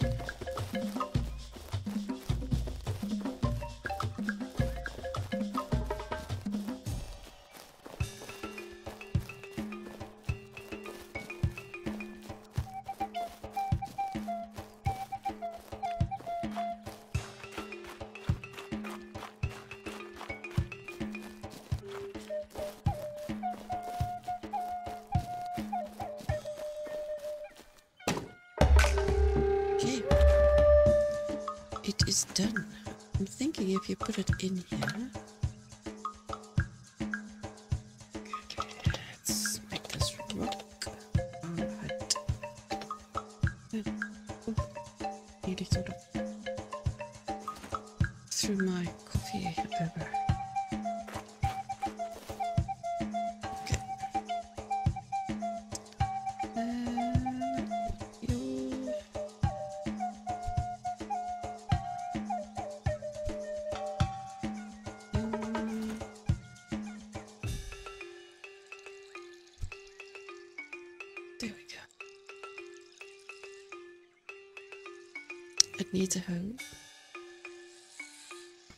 A hose.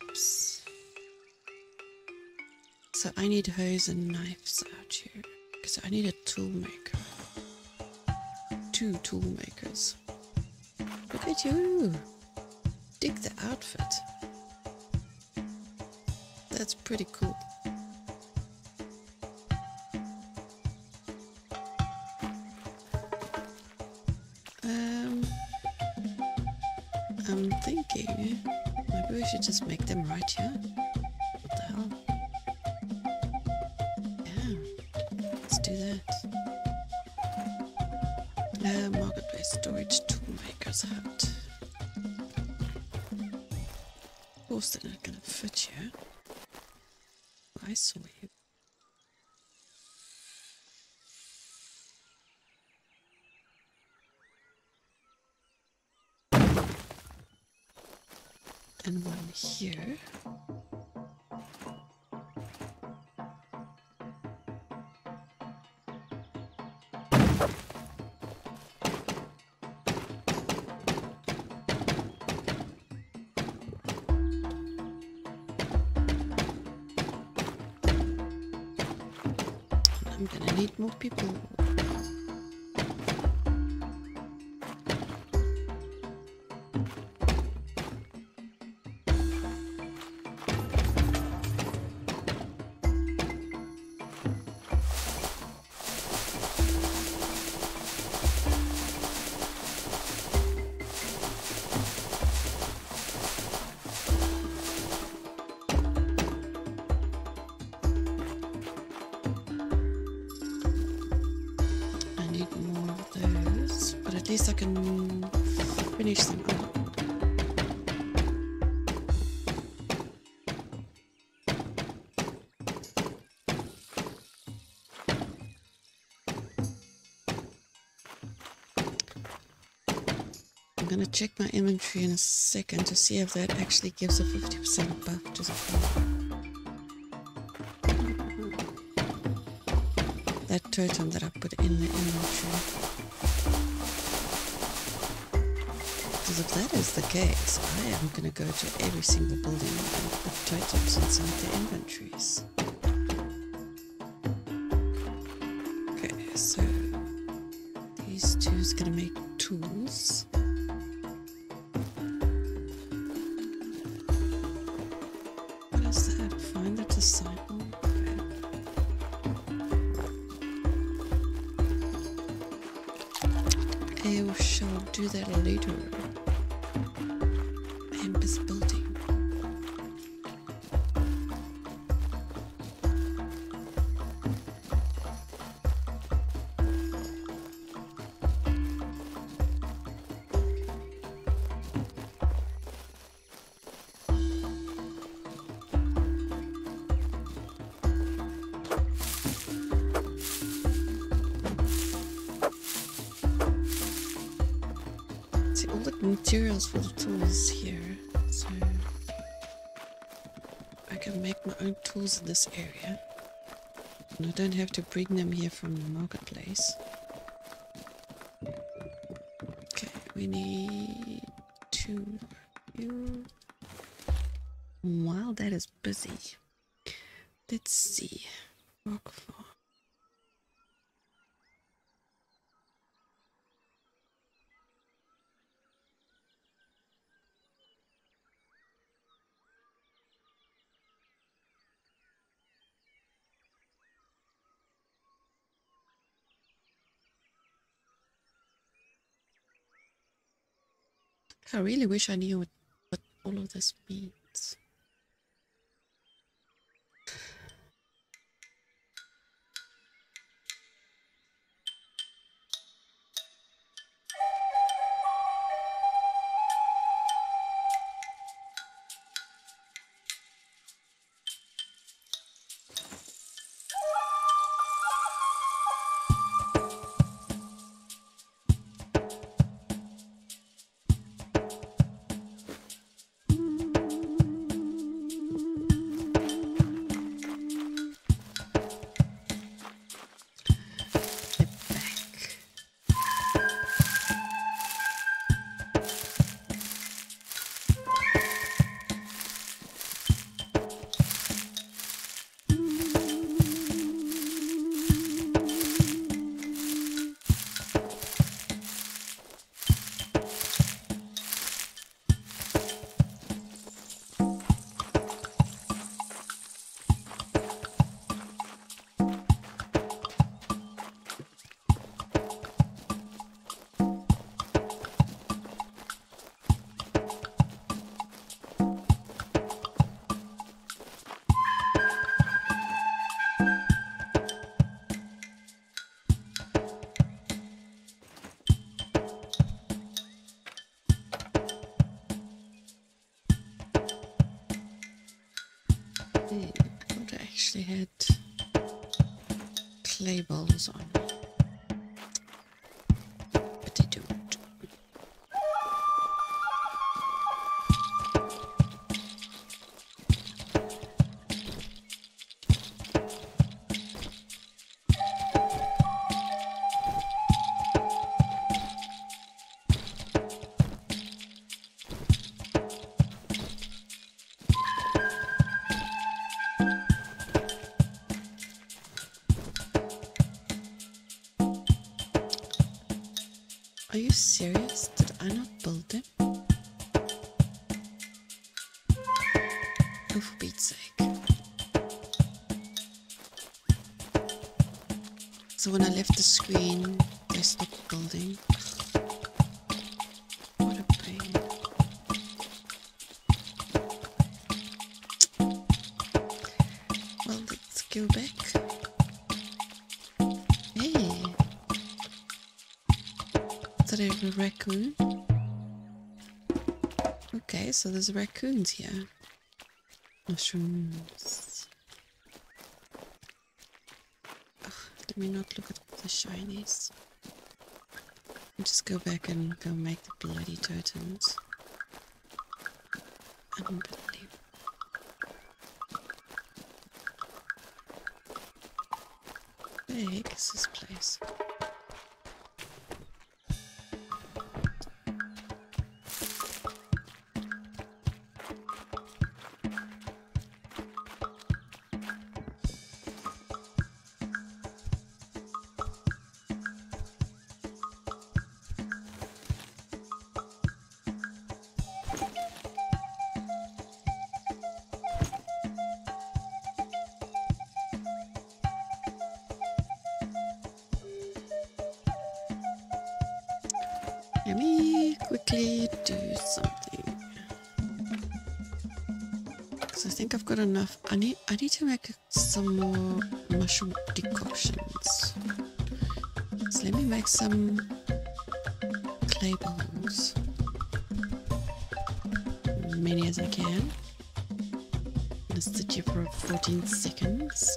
Oops. So I need hoes and knives out here. Because I need a tool maker. Two tool makers. Look at you! Dig the outfit. That's pretty cool. Just make them right here. Least I can finish up. I'm gonna check my inventory in a second to see if that actually gives a 50% buff to the that totem that I put in the inventory. Because if that is the case, I am going to go to every single building and put totems inside the inventories. Don't have to bring them here from the marketplace. Okay, we need two you. While that is busy, let's see. Rock farm. I really wish I knew what, all of this means. Clay bowls on. Left the screen, they stopped building. What a pain. Well, let's go back. Hey. Did I have a raccoon? Okay, so there's raccoons here. Mushrooms. Ugh, let me not look at the shinies. I'll just go back and go make the bloody totems. Unbelievable. Heck is this place? I've got enough. I need I need to make some more mushroom decoctions. So let me make some clay balls. As many as I can. Let's sit here for 14 seconds.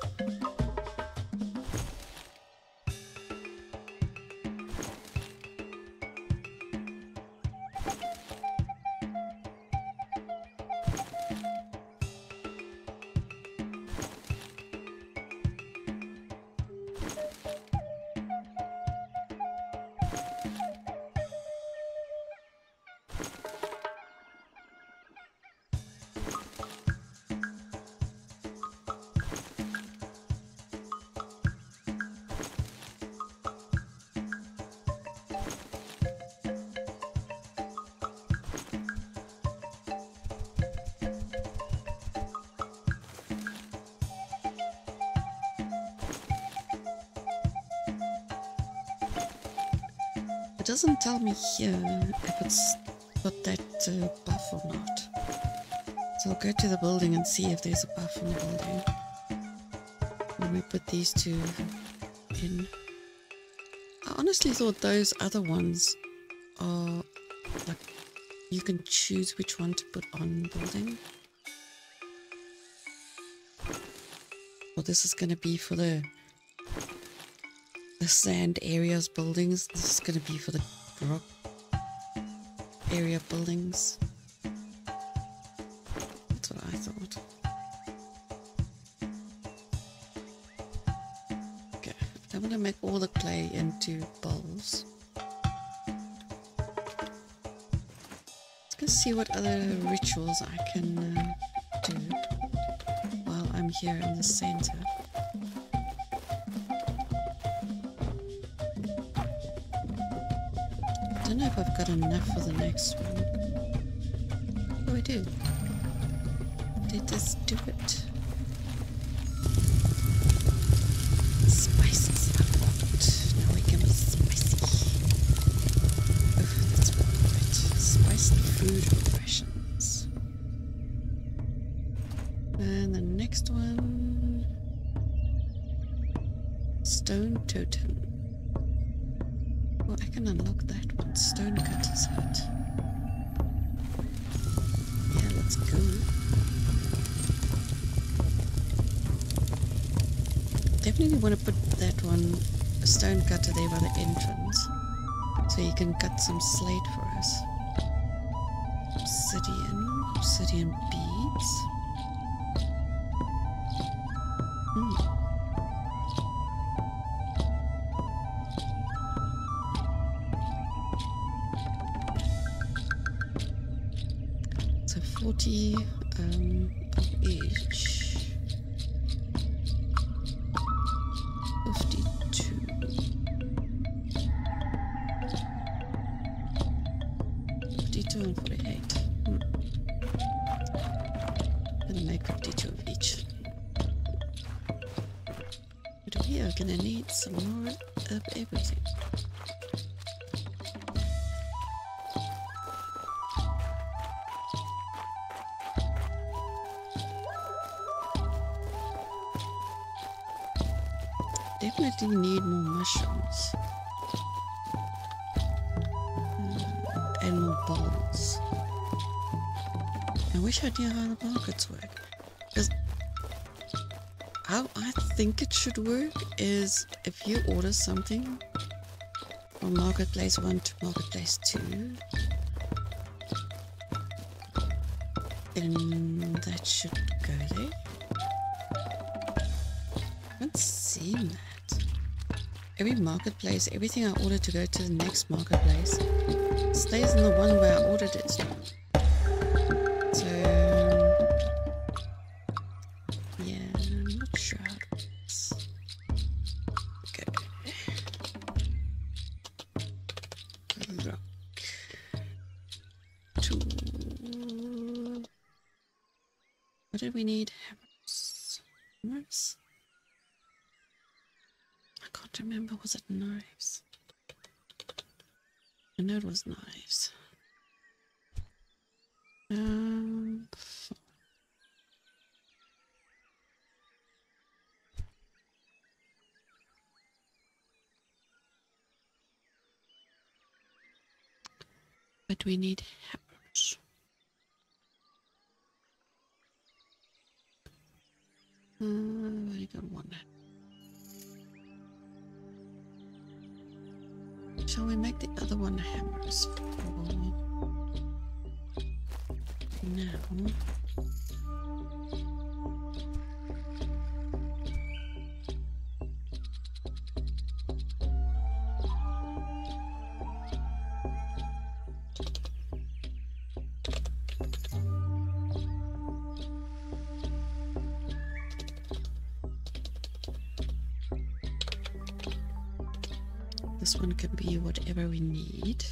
Me here if it's got that uh, buff or not. So I'll go to the building and see if there's a buff in the building. Let me put these two in. I honestly thought those other ones are like you can choose which one to put on the building. Well, this is going to be for the the sand areas buildings. This is going to be for the rock area buildings. That's what I thought. Okay, I'm to make all the clay into bowls. Let's go see what other rituals I can uh, do while I'm here in the center. If I've got enough for the next one. Oh, I do. Did this do it? Some slate for wish I knew how the markets work. Because how I think it should work is if you order something from Marketplace 1 to Marketplace 2, then that should go there. I haven't seen that every marketplace, everything I order to go to the next marketplace stays in the one where I ordered it. But we need hammers. Uh, I got one. Shall we make the other one hammers now? This one can be whatever we need.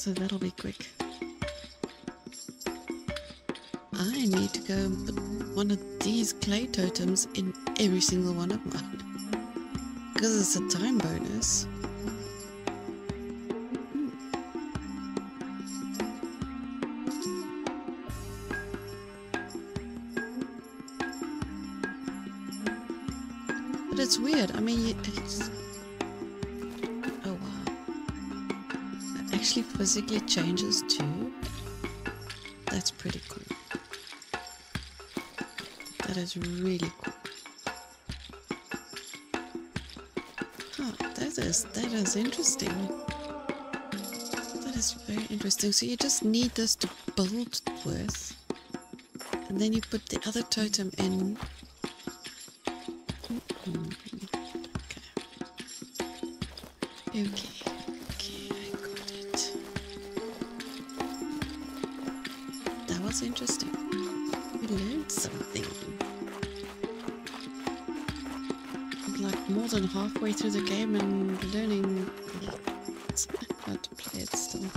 So that'll be quick. I need to go and put one of these clay totems in every single one of mine. Because it's a time bonus. But it's weird. I mean, it's. Physically changes too. That's pretty cool. That is really cool. Huh, that is that is interesting. That is very interesting. So you just need this to build with. And then you put the other totem in Mm, Okay. Okay. Okay, halfway through the game and learning how to play it still.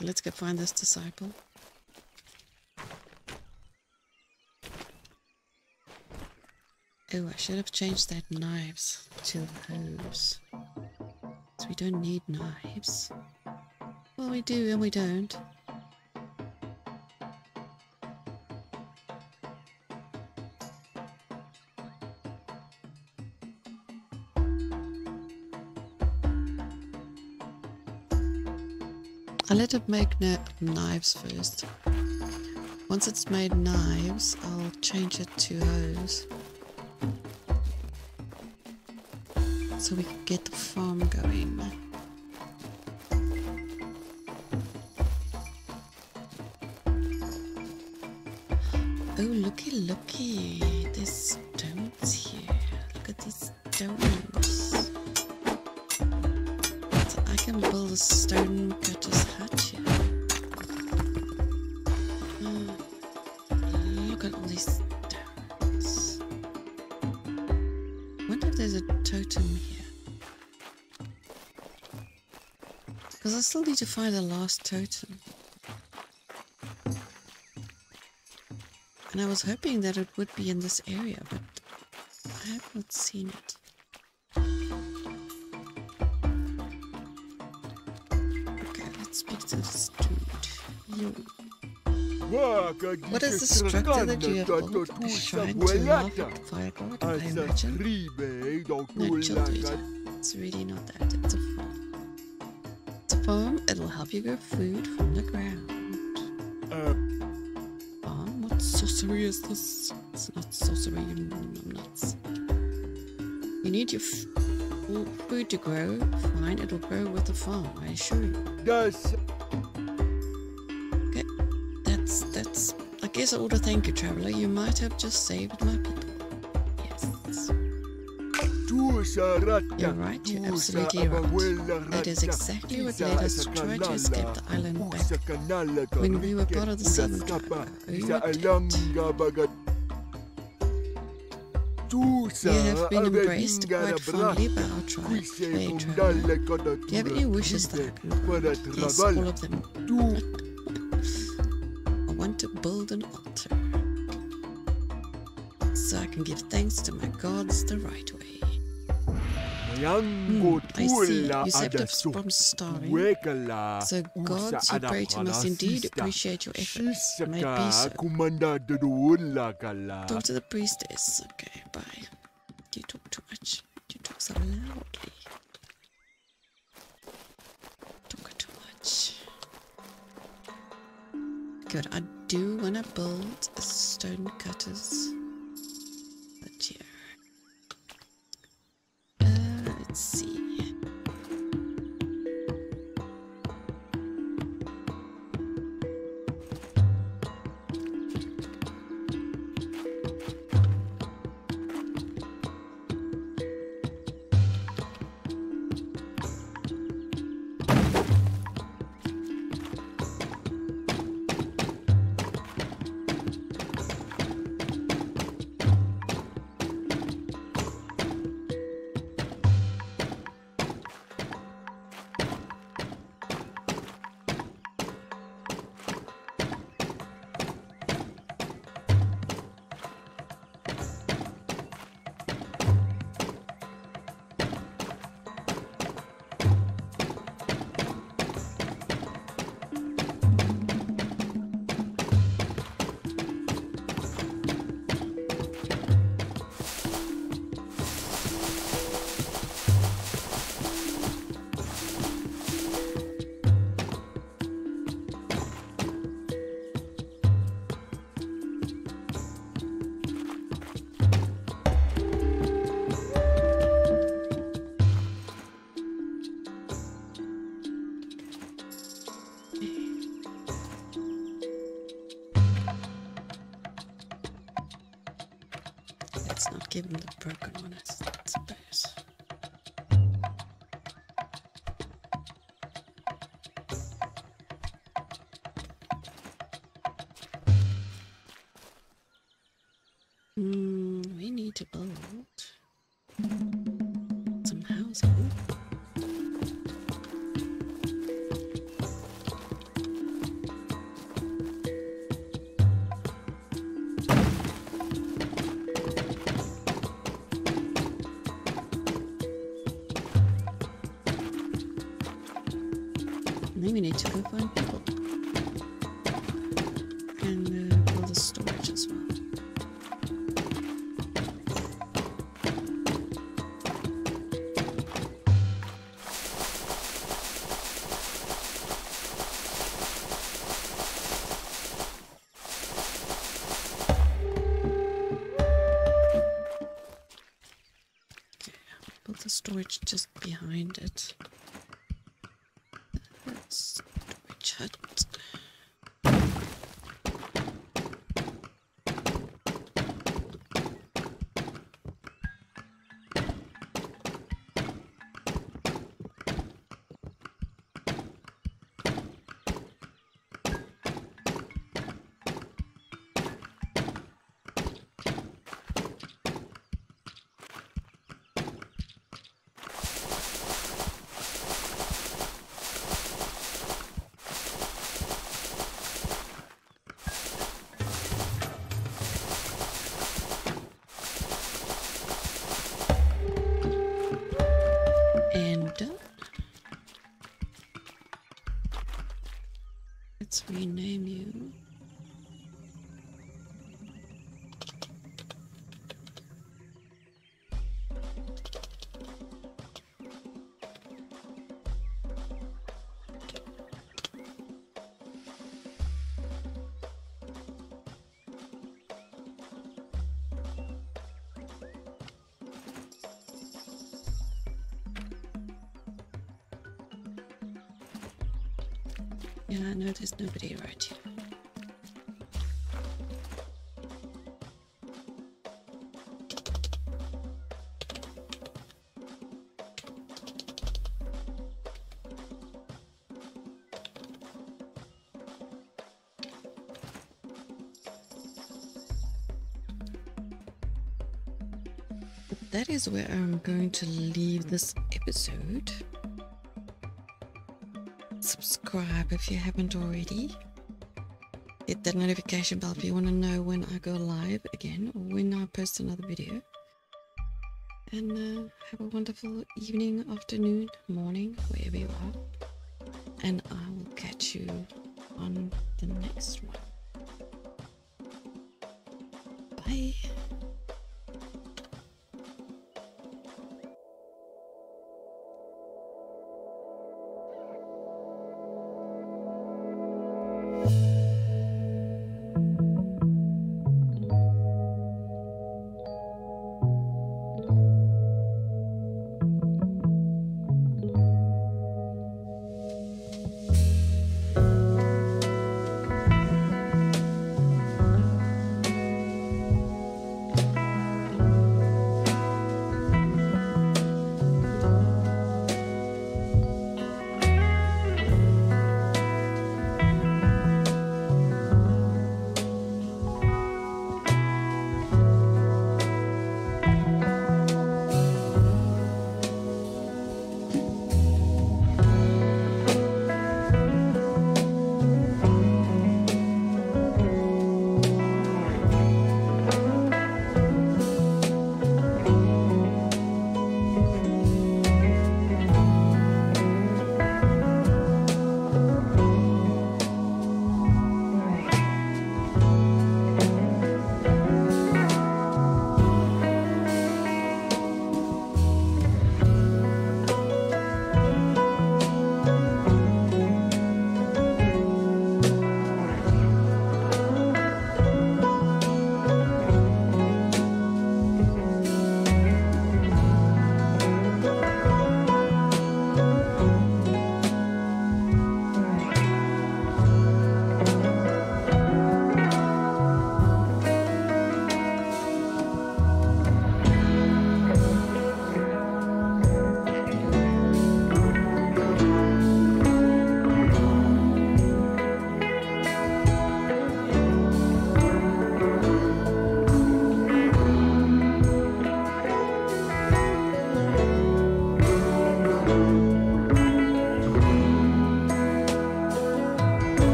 Let's go find this disciple. Oh, I should have changed that knives to hoes. So we don't need knives. Well, we do and we don't. Let it make knives first. Once it's made knives, I'll change it to hoes. So we can get the farm going. Find the last totem. And I was hoping that it would be in this area, but I have not seen it. Okay, let's speak to this dude. You. What is the structure that you have built? A shrine to love and fire god, I imagine? No, chill. It's really not that. You grow food from the ground. Farm? What sorcery is this? It's not sorcery, you I'm nuts. You need your f- food to grow. Fine, it'll grow with the farm, I assure you. Das Okay, that's that's. I guess I ought to thank you, traveler. You might have just saved my you're right. You're absolutely right. That is exactly what led us to try to escape the island back when we were part of the Southern Tribe. Oh, you did. You have been embraced quite fondly by our tribe, Fae traveler. Do you have any wishes that I can? Yes, all of them. I want to build an altar. So I can give thanks to my gods the right way. Yango hmm, I see. You saved us from starving. wekala. So gods you pray to must indeed appreciate your efforts. May it be Shisaka so. kumanda dudula kala. Talk to the priestess. Okay, bye. You talk too much. You talk so loudly. Talk too much. Good. I do want to build a stone cutters. Let's see. It. Let's rename you. Yeah, I know there's nobody right here. That is where I'm going to leave this episode subscribe if you haven't already. Hit that notification bell if you want to know when I go live again or when I post another video. And uh, have a wonderful evening, afternoon, morning, wherever you are.